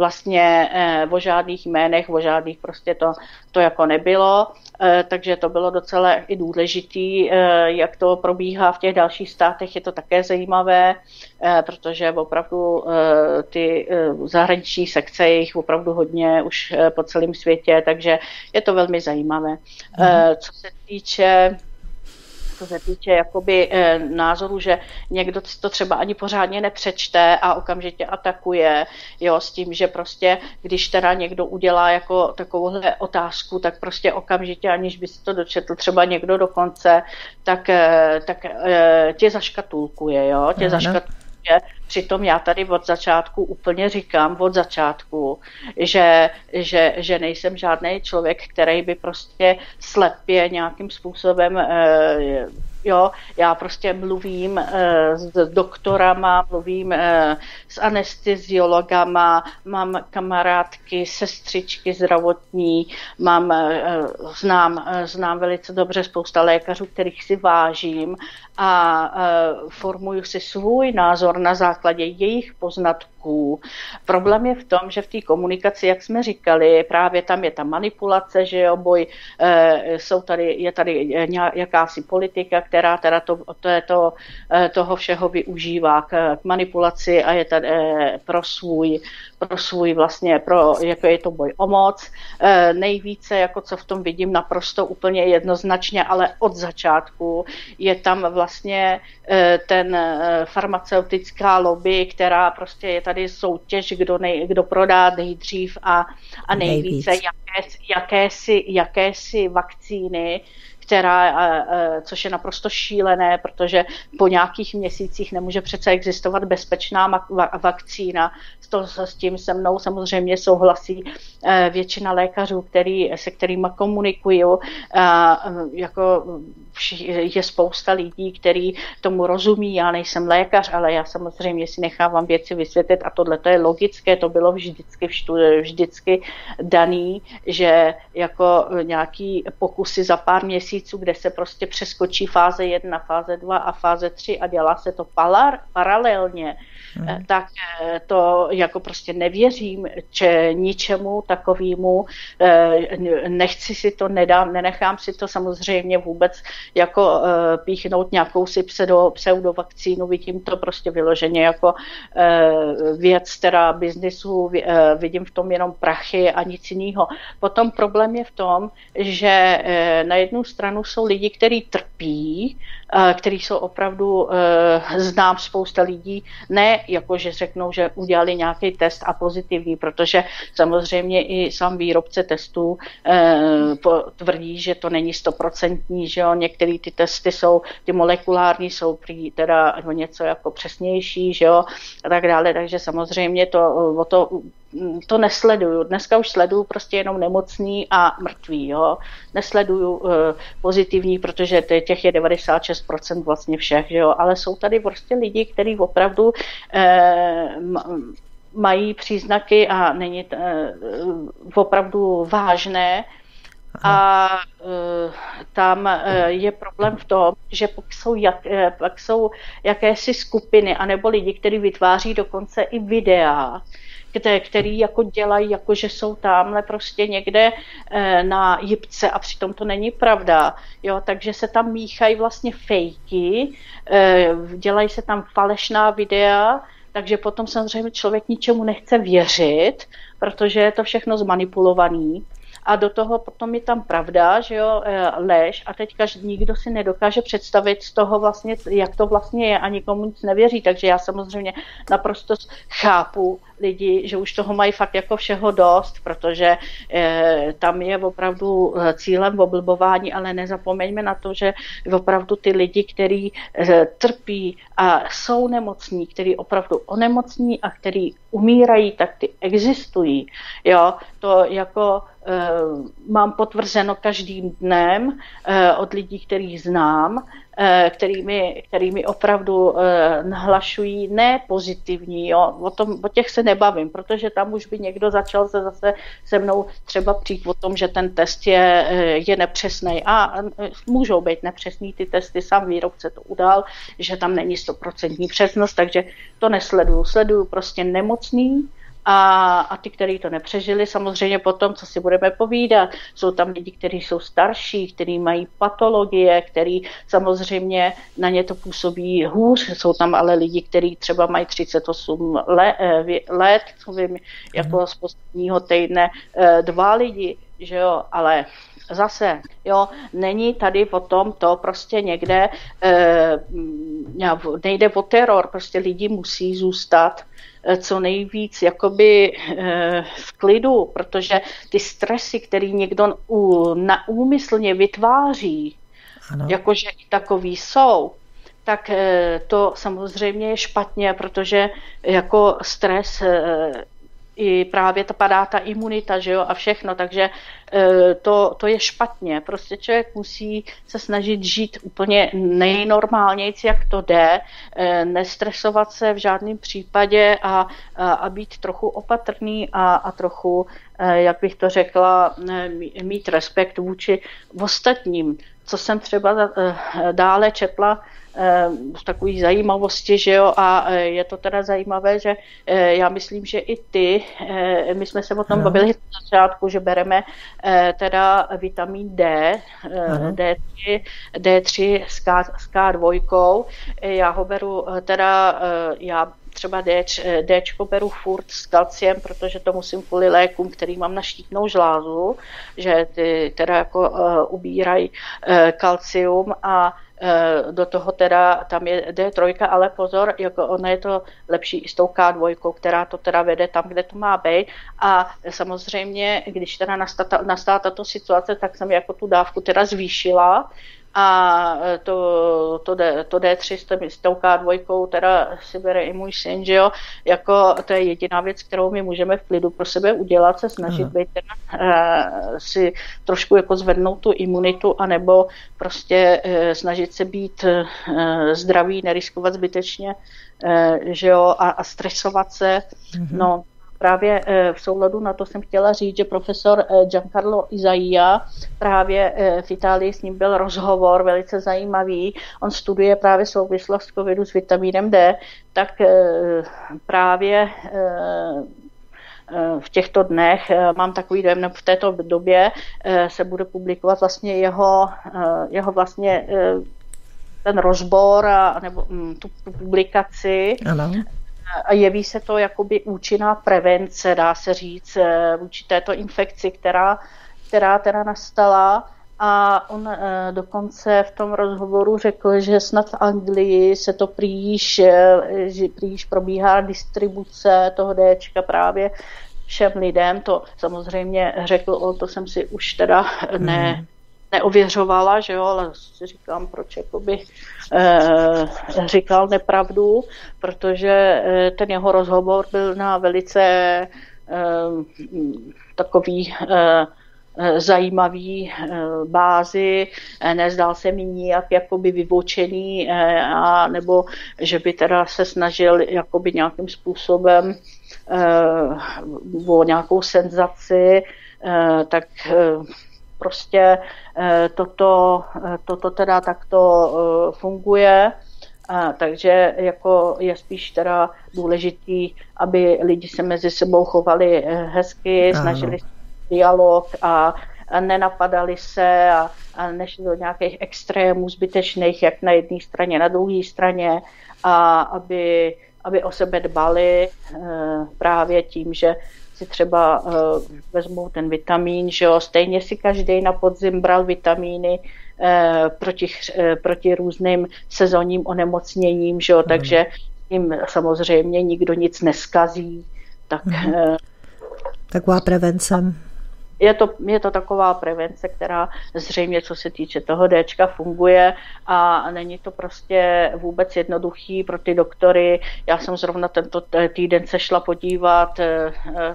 vlastně e, o žádných jménech, o žádných prostě to, to jako nebylo. Eh, takže to bylo docela i důležitý, eh, jak to probíhá v těch dalších státech, je to také zajímavé, eh, protože opravdu ty zahraniční sekce je jich opravdu hodně už po celém světě, takže je to velmi zajímavé. Mhm. Co se týče co se týče jakoby e, názoru, že někdo to třeba ani pořádně nepřečte a okamžitě atakuje, jo, s tím, že prostě, když teda někdo udělá jako takovouhle otázku, tak prostě okamžitě, aniž by si to dočetl třeba někdo dokonce, tak, e, tak e, tě zaškatulkuje, jo, tě zaškatulkuje Přitom já tady od začátku úplně říkám, od začátku, že, že, že nejsem žádný člověk, který by prostě slepě nějakým způsobem eh, Jo, já prostě mluvím e, s doktorama, mluvím e, s anesteziologama, mám kamarádky, sestřičky zdravotní, mám, e, znám, e, znám velice dobře spousta lékařů, kterých si vážím a e, formuju si svůj názor na základě jejich poznatků. Problém je v tom, že v té komunikaci, jak jsme říkali, právě tam je ta manipulace, že jo, boj, e, jsou tady, je tady jakási politika, která teda to, to, je to, e, toho všeho využívá k, k manipulaci a je tady pro svůj, pro svůj vlastně, pro, jako je to boj o moc. Nejvíce, jako co v tom vidím naprosto úplně jednoznačně, ale od začátku je tam vlastně eh, ten eh, farmaceutická lobby, která prostě je tady soutěž, kdo, nej, kdo prodá nejdřív a, a nejvíce, Nejvíc. jaké, jakési, jakési vakcíny, která, což je naprosto šílené, protože po nějakých měsících nemůže přece existovat bezpečná vakcína. To, s tím se mnou samozřejmě souhlasí e, většina lékařů, který, se kterými komunikují. Jako je spousta lidí, kteří tomu rozumí. Já nejsem lékař, ale já samozřejmě si nechávám věci vysvětlit a tohle to je logické, to bylo vždycky, vždycky daný, že jako nějaký pokusy za pár měsíců kde se prostě přeskočí fáze 1, fáze 2 a fáze 3 a dělá se to palar, paralelně, mm. tak eh, to jako prostě nevěřím če, ničemu takovému, eh, nechci si to, nedám, nenechám si to samozřejmě vůbec jako píchnout nějakou si pseudo, pseudovakcínu, vidím to prostě vyloženě jako věc, teda biznisu, vidím v tom jenom prachy a nic jiného. Potom problém je v tom, že na jednu stranu jsou lidi, kteří trpí, kteří jsou opravdu, znám spousta lidí, ne jako, že řeknou, že udělali nějaký test a pozitivní, protože samozřejmě i sám výrobce testů eh, tvrdí, že to není stoprocentní, že jo, některé ty testy jsou, ty molekulární jsou prý teda něco jako přesnější, že jo, a tak dále, takže samozřejmě to, o to to nesleduju. Dneska už sleduju prostě jenom nemocný a mrtvý. Jo? Nesleduju uh, pozitivní, protože těch je 96% vlastně všech. Že jo? Ale jsou tady prostě lidi, kteří opravdu uh, mají příznaky a není uh, opravdu vážné, a uh, tam uh, je problém v tom, že pak jsou, jak, uh, pak jsou jakési skupiny, anebo lidi, kteří vytváří dokonce i videa, které, který jako dělají, jako že jsou tamhle prostě někde na jipce a přitom to není pravda. Jo, takže se tam míchají vlastně fejky, dělají se tam falešná videa, takže potom samozřejmě člověk ničemu nechce věřit, protože je to všechno zmanipulovaný a do toho potom je tam pravda, že jo, eh, lež. A teďka nikdo si nedokáže představit z toho vlastně, jak to vlastně je a nikomu nic nevěří, takže já samozřejmě naprosto chápu lidi, že už toho mají fakt jako všeho dost, protože eh, tam je opravdu eh, cílem oblbování, ale nezapomeňme na to, že opravdu ty lidi, kteří eh, trpí a jsou nemocní, kteří opravdu onemocní a kteří umírají, tak ty existují. Jo, to jako eh, mám potvrzeno každým dnem eh, od lidí, kterých znám, kterými, kterými opravdu eh, nahlašují ne pozitivní, jo, o, tom, o těch se nebavím, protože tam už by někdo začal se zase se mnou třeba přijít o tom, že ten test je, eh, je nepřesný a můžou být nepřesný ty testy, sám výrobce to udal, že tam není stoprocentní přesnost, takže to nesleduju, sleduju prostě nemocný, a, a ty, kteří to nepřežili, samozřejmě potom, co si budeme povídat, jsou tam lidi, kteří jsou starší, kteří mají patologie, který samozřejmě na ně to působí hůř. Jsou tam ale lidi, kteří třeba mají 38 let, let co vím, jako mhm. z posledního týdne eh, dva lidi, že jo, ale zase, jo, není tady potom to prostě někde, e, nejde o teror, prostě lidi musí zůstat Eh, co nejvíc jakoby eh, v klidu, protože ty stresy, který někdo na úmyslně vytváří, ano. jakože i takový jsou, tak to samozřejmě je špatně, protože jako stres i právě to padá ta imunita, že jo, a všechno, takže to, to je špatně. Prostě člověk musí se snažit žít úplně nejnormálněji, jak to jde, e, nestresovat se v žádném případě a, a, a být trochu opatrný a, a trochu, e, jak bych to řekla, mít respekt vůči ostatním. Co jsem třeba dále četla, Eh, takové zajímavosti, že jo, a eh, je to teda zajímavé, že eh, já myslím, že i ty, my jsme se o tom bavili na začátku, že bereme teda vitamin D, D3, D3 s, K, s K2, já ho beru teda, já třeba D, Dčko beru furt s kalciem, protože to musím kvůli lékům, který mám na štítnou žlázu, že ty teda jako uh, ubírají uh, kalcium a Eh, do toho teda tam je D3, ale pozor, jako ono je to lepší i s tou K2, která to teda vede tam, kde to má být. A samozřejmě, když teda nastala, nastala tato situace, tak jsem jako tu dávku teda zvýšila, a e, to, to, D, to D3 s tou K2 teda si bere i můj syn, že jo, jako to je jediná věc, kterou my můžeme v klidu pro sebe udělat, se snažit Aha. být teda, uh, si trošku jako zvednout tu imunitu, anebo prostě uh, snažit se být uh, zdravý, neriskovat zbytečně, uh, že jo, a, a stresovat se, mm-hmm. no, právě eh, v souladu na to jsem chtěla říct, že profesor eh, Giancarlo Izaia právě eh, v Itálii s ním byl rozhovor velice zajímavý. On studuje právě souvislost covidu s vitamínem D, tak právě v těchto dnech mám takový dojem, v této době se bude publikovat vlastně jeho, jeho vlastně ten rozbor a, nebo mm, tu, tu publikaci. Ano a jeví se to jakoby účinná prevence, dá se říct, eh, vůči této infekci, která, která teda nastala a on e, dokonce v tom rozhovoru řekl, že snad v Anglii se to prýš, e, že prýš probíhá distribuce toho Dčka právě všem lidem. To samozřejmě řekl, o to jsem si už teda ne, mhm. Neověřovala, že jo, ale říkám, proč jakoby e, říkal nepravdu, protože e, ten jeho rozhovor byl na velice e, takový e, zajímavý bázi, nezdál se mi nijak jakoby vyvočený, a, nebo že by teda se snažil jakoby nějakým způsobem o nějakou senzaci, tak prostě toto, toto teda takto funguje. A, takže jako je spíš teda důležitý, aby lidi se mezi sebou chovali hezky, snažili se dialog a, a nenapadali se a, a nešli do nějakých extrémů zbytečných, jak na jedné straně, na druhé straně a aby, aby o sebe dbali e, právě tím, že si třeba e, vezmou ten vitamín, že jo, stejně si každý na podzim bral vitamíny e, proti, e, proti různým sezónním onemocněním, že jo, takže jim samozřejmě nikdo nic neskazí, tak... Mm. E, Taková prevence je to, je to taková prevence, která zřejmě, co se týče toho Dčka, funguje a není to prostě vůbec jednoduchý pro ty doktory. Já jsem zrovna tento týden se šla podívat eh, eh,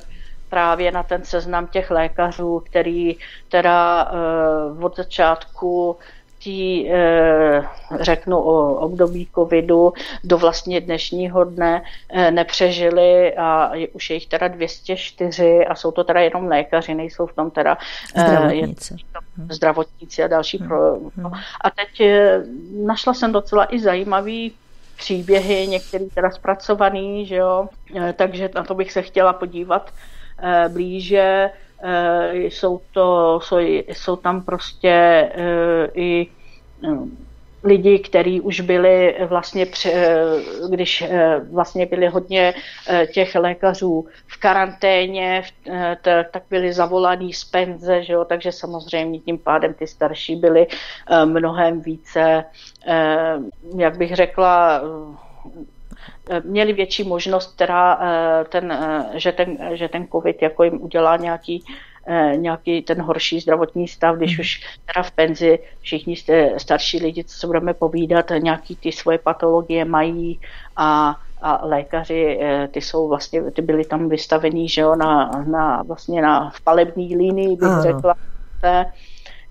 právě na ten seznam těch lékařů, který teda eh, od začátku tý, eh, řeknu o období covidu do vlastně dnešního dne eh, nepřežili a je, už je jich teda 204 a jsou to teda jenom lékaři, nejsou v tom teda eh, zdravotníci, zdravotníci a další hmm. pro... No. A teď našla jsem docela i zajímavý příběhy, některý teda zpracovaný, že jo, takže na to bych se chtěla podívat blíže. Jsou, to, jsou, jsou tam prostě i lidi, kteří už byli vlastně, když eh, vlastně byli hodně eh, těch lékařů v karanténě, eh, tak byli zavolaní z penze, že jo? takže samozřejmě tím pádem ty starší byli mnohem více, jak bych řekla, měli větší možnost, teda ten, že, ten, že ten covid jako jim udělá nějaký Eh, nějaký ten horší zdravotní stav, když mm. už teda v penzi všichni jste starší lidi, co se budeme povídat, nějaký ty svoje patologie mají a a lékaři, eh, ty jsou vlastně, ty byli tam vystavení, že jo, na, na vlastně na v palební línii, bych řekla,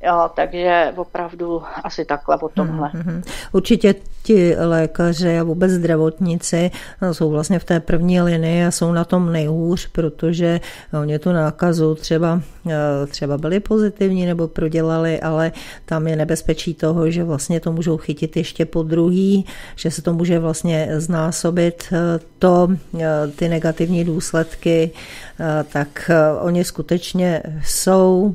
Jo, takže opravdu asi takhle o tomhle. Hmm, Určitě ti lékaři a vůbec zdravotníci no, jsou vlastně v té první linii a jsou na tom nejhůř, protože oni tu nákazu třeba, eh, třeba byli pozitivní nebo prodělali, ale tam je nebezpečí toho, že vlastně to můžou chytit ještě po druhý, že se to může vlastně znásobit eh, to, eh, ty negativní důsledky, tak oni skutečně jsou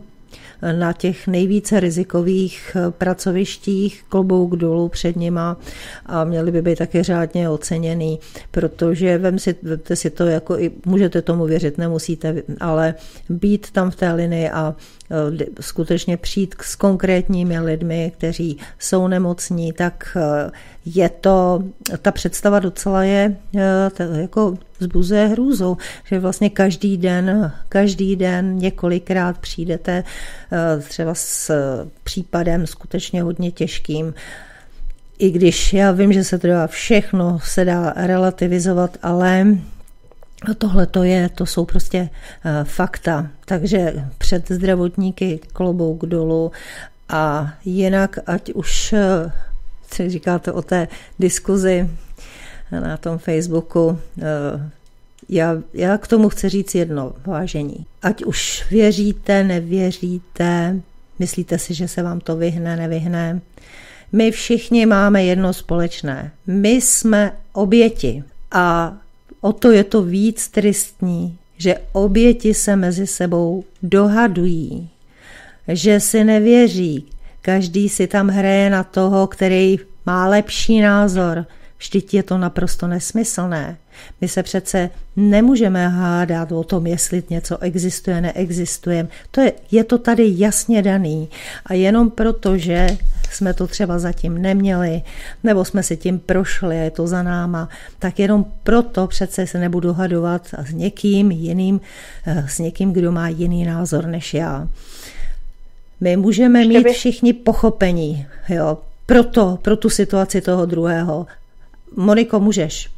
na těch nejvíce rizikových eh, pracovištích, klobouk dolů před nima a měli by být taky řádně oceněný, protože vem si, vemte si to jako i, můžete tomu věřit, nemusíte, ale být tam v té linii a eh, skutečně přijít s konkrétními lidmi, kteří jsou nemocní, tak eh, je to, ta představa docela je jako zbuzuje hrůzou, že vlastně každý den, každý den několikrát přijdete eh, třeba s případem skutečně hodně těžkým, i když já vím, že se to dá všechno, se dá relativizovat, ale tohle to je, to jsou prostě eh, fakta. Takže před zdravotníky klobouk dolů a jinak, ať už eh, říkáte o té diskuzi na tom Facebooku. Eh, já, já k tomu chci říct jedno, vážení. Ať už věříte, nevěříte, myslíte si, že se vám to vyhne, nevyhne. My všichni máme jedno společné. My jsme oběti. A o to je to víc tristní, že oběti se mezi sebou dohadují, že si nevěří, každý si tam hraje na toho, který má lepší názor, Vždyť je to naprosto nesmyslné. My se přece nemůžeme hádat o tom, jestli něco existuje, neexistuje. To je, je to tady jasně daný. A jenom proto, že jsme to třeba zatím neměli, nebo jsme si tím prošli a je to za náma, tak jenom proto přece se nebudu hadovat s někým jiným, eh, s někým, kdo má jiný názor než já. My můžeme mít všichni pochopení, jo, proto, pro tu situaci toho druhého. Moniko, můžeš.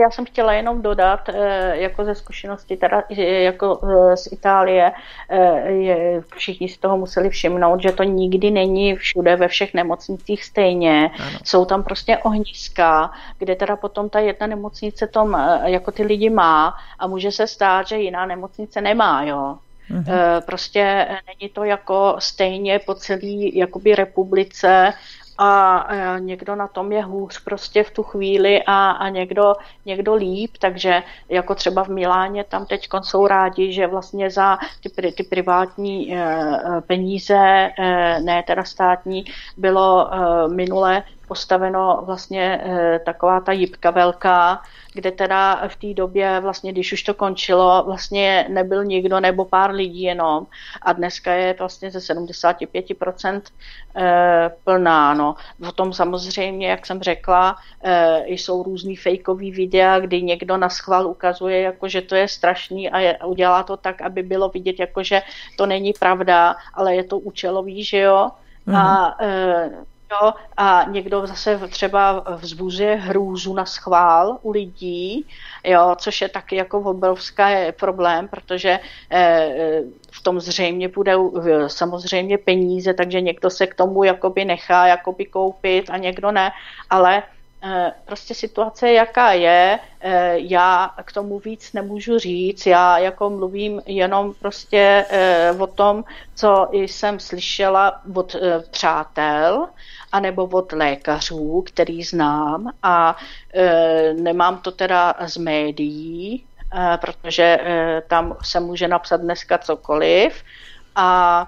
Já jsem chtěla jenom dodat, eh, jako ze zkušenosti, teda jako eh, z Itálie, eh, je, všichni si toho museli všimnout, že to nikdy není všude ve všech nemocnicích stejně. Ano. Jsou tam prostě ohniska, kde teda potom ta jedna nemocnice tom jako ty lidi má a může se stát, že jiná nemocnice nemá, jo. Mm-hmm. Prostě není to jako stejně po celé jakoby republice a někdo na tom je hůř prostě v tu chvíli a, a někdo, někdo líp, takže jako třeba v Miláně tam teď jsou rádi, že vlastně za ty, ty privátní peníze, ne teda státní, bylo minule postaveno vlastně e, taková ta jipka velká, kde teda v té době, vlastně když už to končilo, vlastně nebyl nikdo nebo pár lidí jenom a dneska je vlastně ze 75% e, plná. No. O tom samozřejmě, jak jsem řekla, e, jsou různý fejkový videa, kdy někdo na schvál ukazuje, jako, že to je strašný a, je, udělá to tak, aby bylo vidět, jako, že to není pravda, ale je to účelový, že jo. Mm-hmm. A e, Jo, a někdo zase třeba vzbuzuje hrůzu na schvál u lidí, jo, což je taky jako obrovský problém, protože eh, v tom zřejmě budou samozřejmě peníze, takže někdo se k tomu jakoby nechá jakoby koupit a někdo ne, ale Eh, prostě situace, jaká je, eh, já k tomu víc nemůžu říct, já jako mluvím jenom prostě eh, o tom, co jsem slyšela od přátel, anebo od lékařů, který znám a nemám to teda z médií, protože tam se může napsat dneska cokoliv a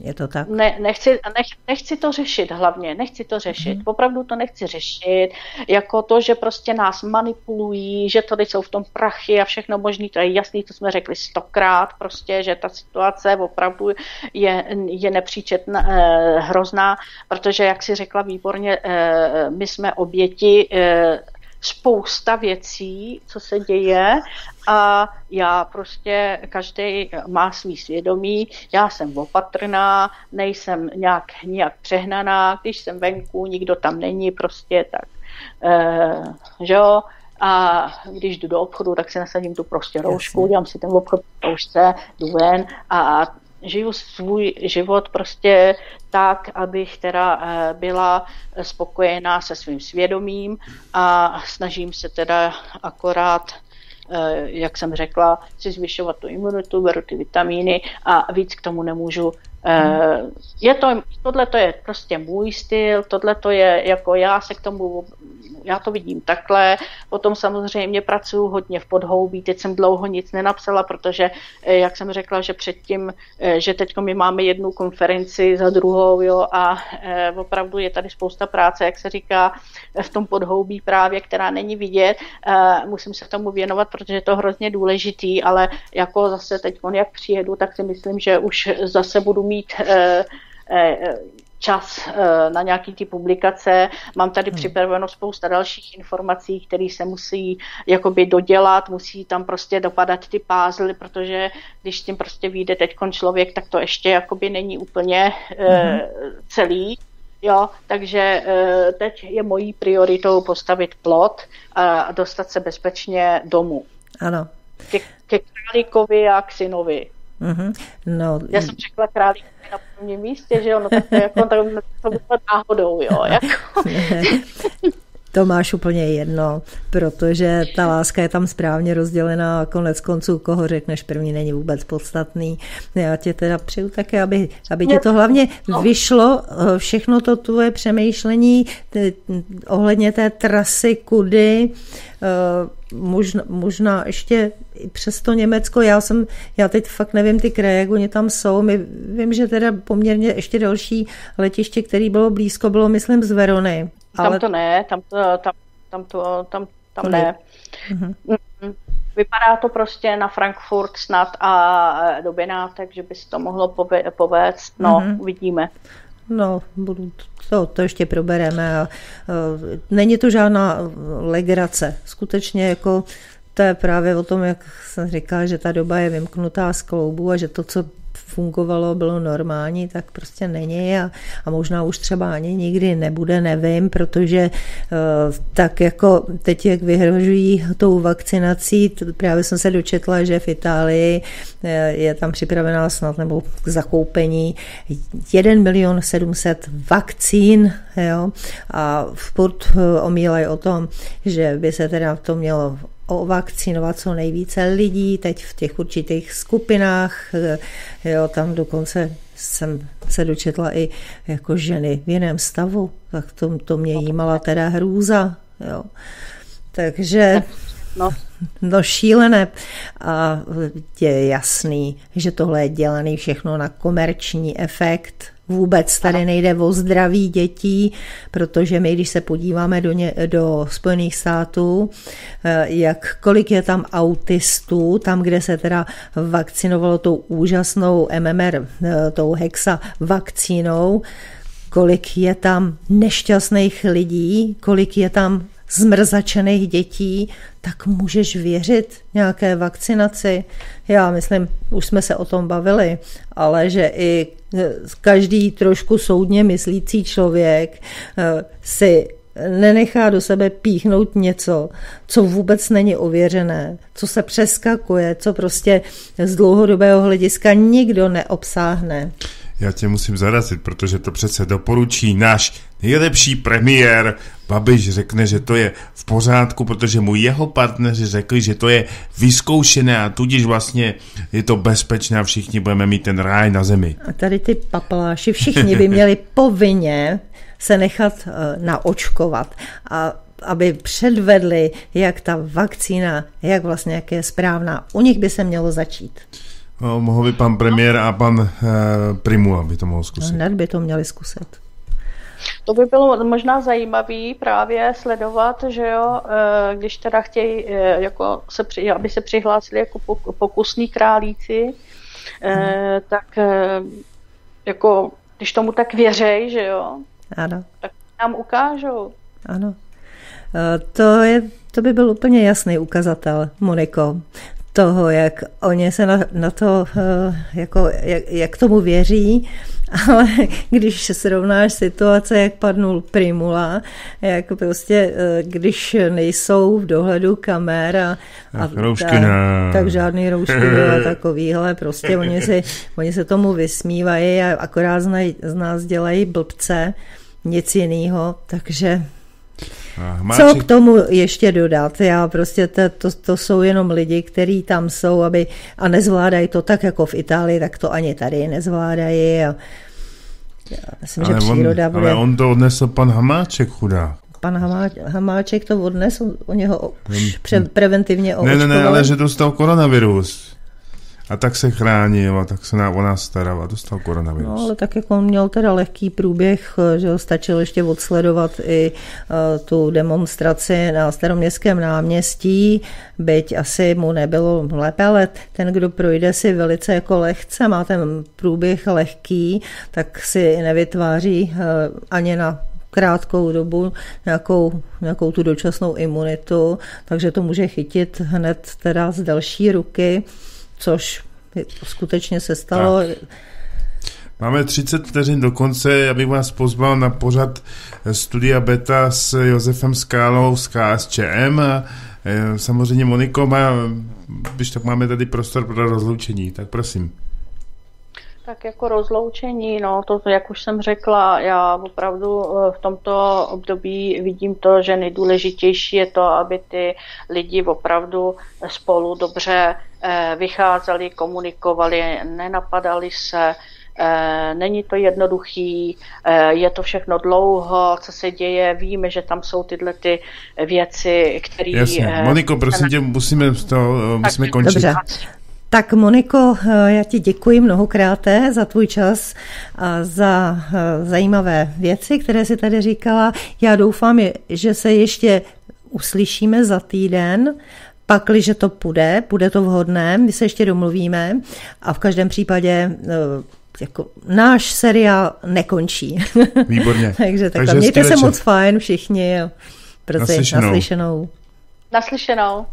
je to tak? Ne, nechci, nech, nechci to řešit hlavně, nechci to řešit. Hmm. Opravdu to nechci řešit. Jako to, že prostě nás manipulují, že tady jsou v tom prachy a všechno možné, to je jasný, to jsme řekli stokrát, prostě, že ta situace opravdu je, je nepříčetná, eh, hrozná, protože, jak si řekla výborně, eh, my jsme oběti eh, spousta věcí, co se děje a já prostě, každý má svý svědomí, já jsem opatrná, nejsem nějak, nějak přehnaná, když jsem venku, nikdo tam není, prostě tak, e, že jo, a když jdu do obchodu, tak si nasadím tu prostě roušku, dělám si ten obchod roušce, jdu ven a žiju svůj život prostě tak, abych teda eh, byla spokojená se svým svědomím a snažím se teda akorát eh, jak jsem řekla, si zvyšovat tu imunitu, beru ty vitamíny a víc k tomu nemůžu. Eh, je to, tohle to je prostě můj styl, tohle to je jako já se k tomu já to vidím takhle. Potom samozřejmě pracuji hodně v podhoubí. Teď jsem dlouho nic nenapsala, protože, eh, jak jsem řekla, že předtím, eh, že teď my máme jednu konferenci za druhou, jo, a opravdu je tady spousta práce, jak se říká, v tom podhoubí právě, která není vidět. Musím se tomu věnovat, protože je to hrozně důležitý, ale jako zase teď, jak přijedu, tak si myslím, že už zase budu mít čas eh, na nějaký ty publikace. Mám tady hmm. připraveno spousta dalších informací, které se musí jakoby dodělat, musí tam prostě dopadat ty pázly, protože když s tím prostě vyjde teď člověk, tak to ještě jakoby není úplně hmm. celý. Jo, takže teď je mojí prioritou postavit plot a dostat se bezpečně domů. Ano. Ke, ke králíkovi a k synovi. Mm-hmm. No, Já jsem řekla králík na prvním místě, že jo, no tak to, jako, tak to bylo náhodou, jo, jako. To máš úplně jedno, protože ta láska je tam správně rozdělená a konec konců, koho řekneš první, není vůbec podstatný. Já tě teda přeju také, aby, aby tě to hlavně no. vyšlo, eh, všechno to tvoje přemýšlení ty, ohledně té trasy, kudy, eh, možná, možná ještě i přes to Německo, já jsem, já teď fakt nevím ty kraje, jak oni tam jsou, my vím, že teda poměrně ještě další letiště, který bylo blízko, bylo myslím z Verony. Ale... Tam to ne, tam to, tam, tam to, tam tam ne. Mm-hmm. Vypadá to prostě na Frankfurt snad a do Benátek, že by se to mohlo povést. No, mm-hmm. uvidíme. No, budu, to, to ještě probereme. A, není to žádná legrace. Skutečně jako to je právě o tom, jak jsem říkala, že ta doba je vymknutá z kloubu a že to, co fungovalo, bylo normální, tak prostě není a, a možná už třeba ani nikdy nebude, nevím, protože uh, tak jako teď, jak vyhrožují tou vakcinací, právě jsem se dočetla, že v Itálii uh, je tam připravená snad nebo k zakoupení 1 milion 700 vakcín, jo, a furt uh, omílají o tom, že by se teda to mělo ovakcinovat co nejvíce lidí, teď v těch určitých skupinách, eh, jo, tam dokonce jsem se dočetla i jako ženy v jiném stavu, tak to, to mě jímala teda hrůza, jo. Takže no. no šílené a je jasný, že tohle je dělaný všechno na komerční efekt, Vůbec tady nejde o zdraví dětí, protože my, když se podíváme do, ně, do Spojených států, eh, jak kolik je tam autistů, tam, kde se teda vakcinovalo tou úžasnou MMR, eh, tou hexa vakcínou, kolik je tam nešťastných lidí, kolik je tam zmrzačených dětí, tak můžeš věřit nějaké vakcinaci. Já myslím, už jsme se o tom bavili, ale že i e, každý trošku soudně myslící člověk e, si nenechá do sebe píchnout něco, co vůbec není ověřené, co se přeskakuje, co prostě z dlouhodobého hlediska nikdo neobsáhne já tě musím zarazit, protože to přece doporučí náš nejlepší premiér. Babiš řekne, že to je v pořádku, protože mu jeho partneři řekli, že to je vyzkoušené a tudíž vlastně je to bezpečné a všichni budeme mít ten ráj na zemi. A tady ty papaláši, všichni by měli povinně se nechat uh, naočkovat a aby předvedli, jak ta vakcína, jak vlastně, jak je správná. U nich by se mělo začít. No, mohl by pan premiér a pan uh, Primula by to mohl zkusit. Hned by to měli zkusit. To by bylo možná zajímavé právě sledovat, že jo, eh, když teda chtějí, eh, jako se, aby se přihlásili jako pokusní králíci, hmm. tak jako když tomu tak věřej, že jo, ano. tak nám ukážou. Ano. To, je, to by byl úplně jasný ukazatel, Moniko toho, jak oni se na, na to, jako, jak, jak tomu věří, ale když se srovnáš situace, jak padnul Primula, jak prostě, eh, když nejsou v dohledu kamer a, a tak, tak žádný roušky a takovýhle, prostě oni, si, oni se tomu vysmívají a akorát z nás dělají blbce, nic jiného, takže co k tomu ještě dodat? Já prostě to, to, to jsou jenom lidi, kteří tam jsou aby, a nezvládají to tak jako v Itálii, tak to ani tady nezvládají. A já myslím, ale že příroda on, bude... Ale on to odnesl pan Hamáček, chudá. Pan Hamáček to odnesl, u něho už pre, preventivně. Ne, ne, ne, ale že dostal koronavirus. A tak se chránil a tak se na, o nás staral a dostal koronavirus. No, ale tak jako on měl teda lehký průběh, že ho stačilo ještě odsledovat i uh, tu demonstraci na staroměstském náměstí, byť asi mu nebylo lépe, ale ten, kdo projde si velice jako lehce, má ten průběh lehký, tak si nevytváří uh, ani na krátkou dobu nějakou, nějakou tu dočasnou imunitu, takže to může chytit hned teda z další ruky což skutečně se stalo. Tak. Máme 30 vteřin do konce, já bych vás pozval na pořad studia Beta s Josefem Skálou z KSČM. E, samozřejmě Moniko má, když tak máme tady prostor pro rozloučení, tak prosím. Tak jako rozloučení, no to, jak už jsem řekla, já opravdu e, v tomto období vidím to, že nejdůležitější je to, aby ty lidi opravdu spolu dobře Eh, vycházeli, komunikovali, nenapadali se, eh, není to jednoduchý, eh, je to všechno dlouho, co se děje, víme, že tam jsou tyhle ty věci, které... Jasně. Moniko, prosím tě, musíme, to, musíme končit. Dobře. Tak Moniko, já ti děkuji mnohokrát za tvůj čas a za zajímavé věci, které si tady říkala. Já doufám, že se ještě uslyšíme za týden. Pakliže to půjde, bude to vhodné, my se ještě domluvíme a v každém případě eh, jako náš seriál nekončí. Výborně. Takže tak mějte se moc fajn všichni. Brzy naslyšenou. naslyšenou. Naslyšenou.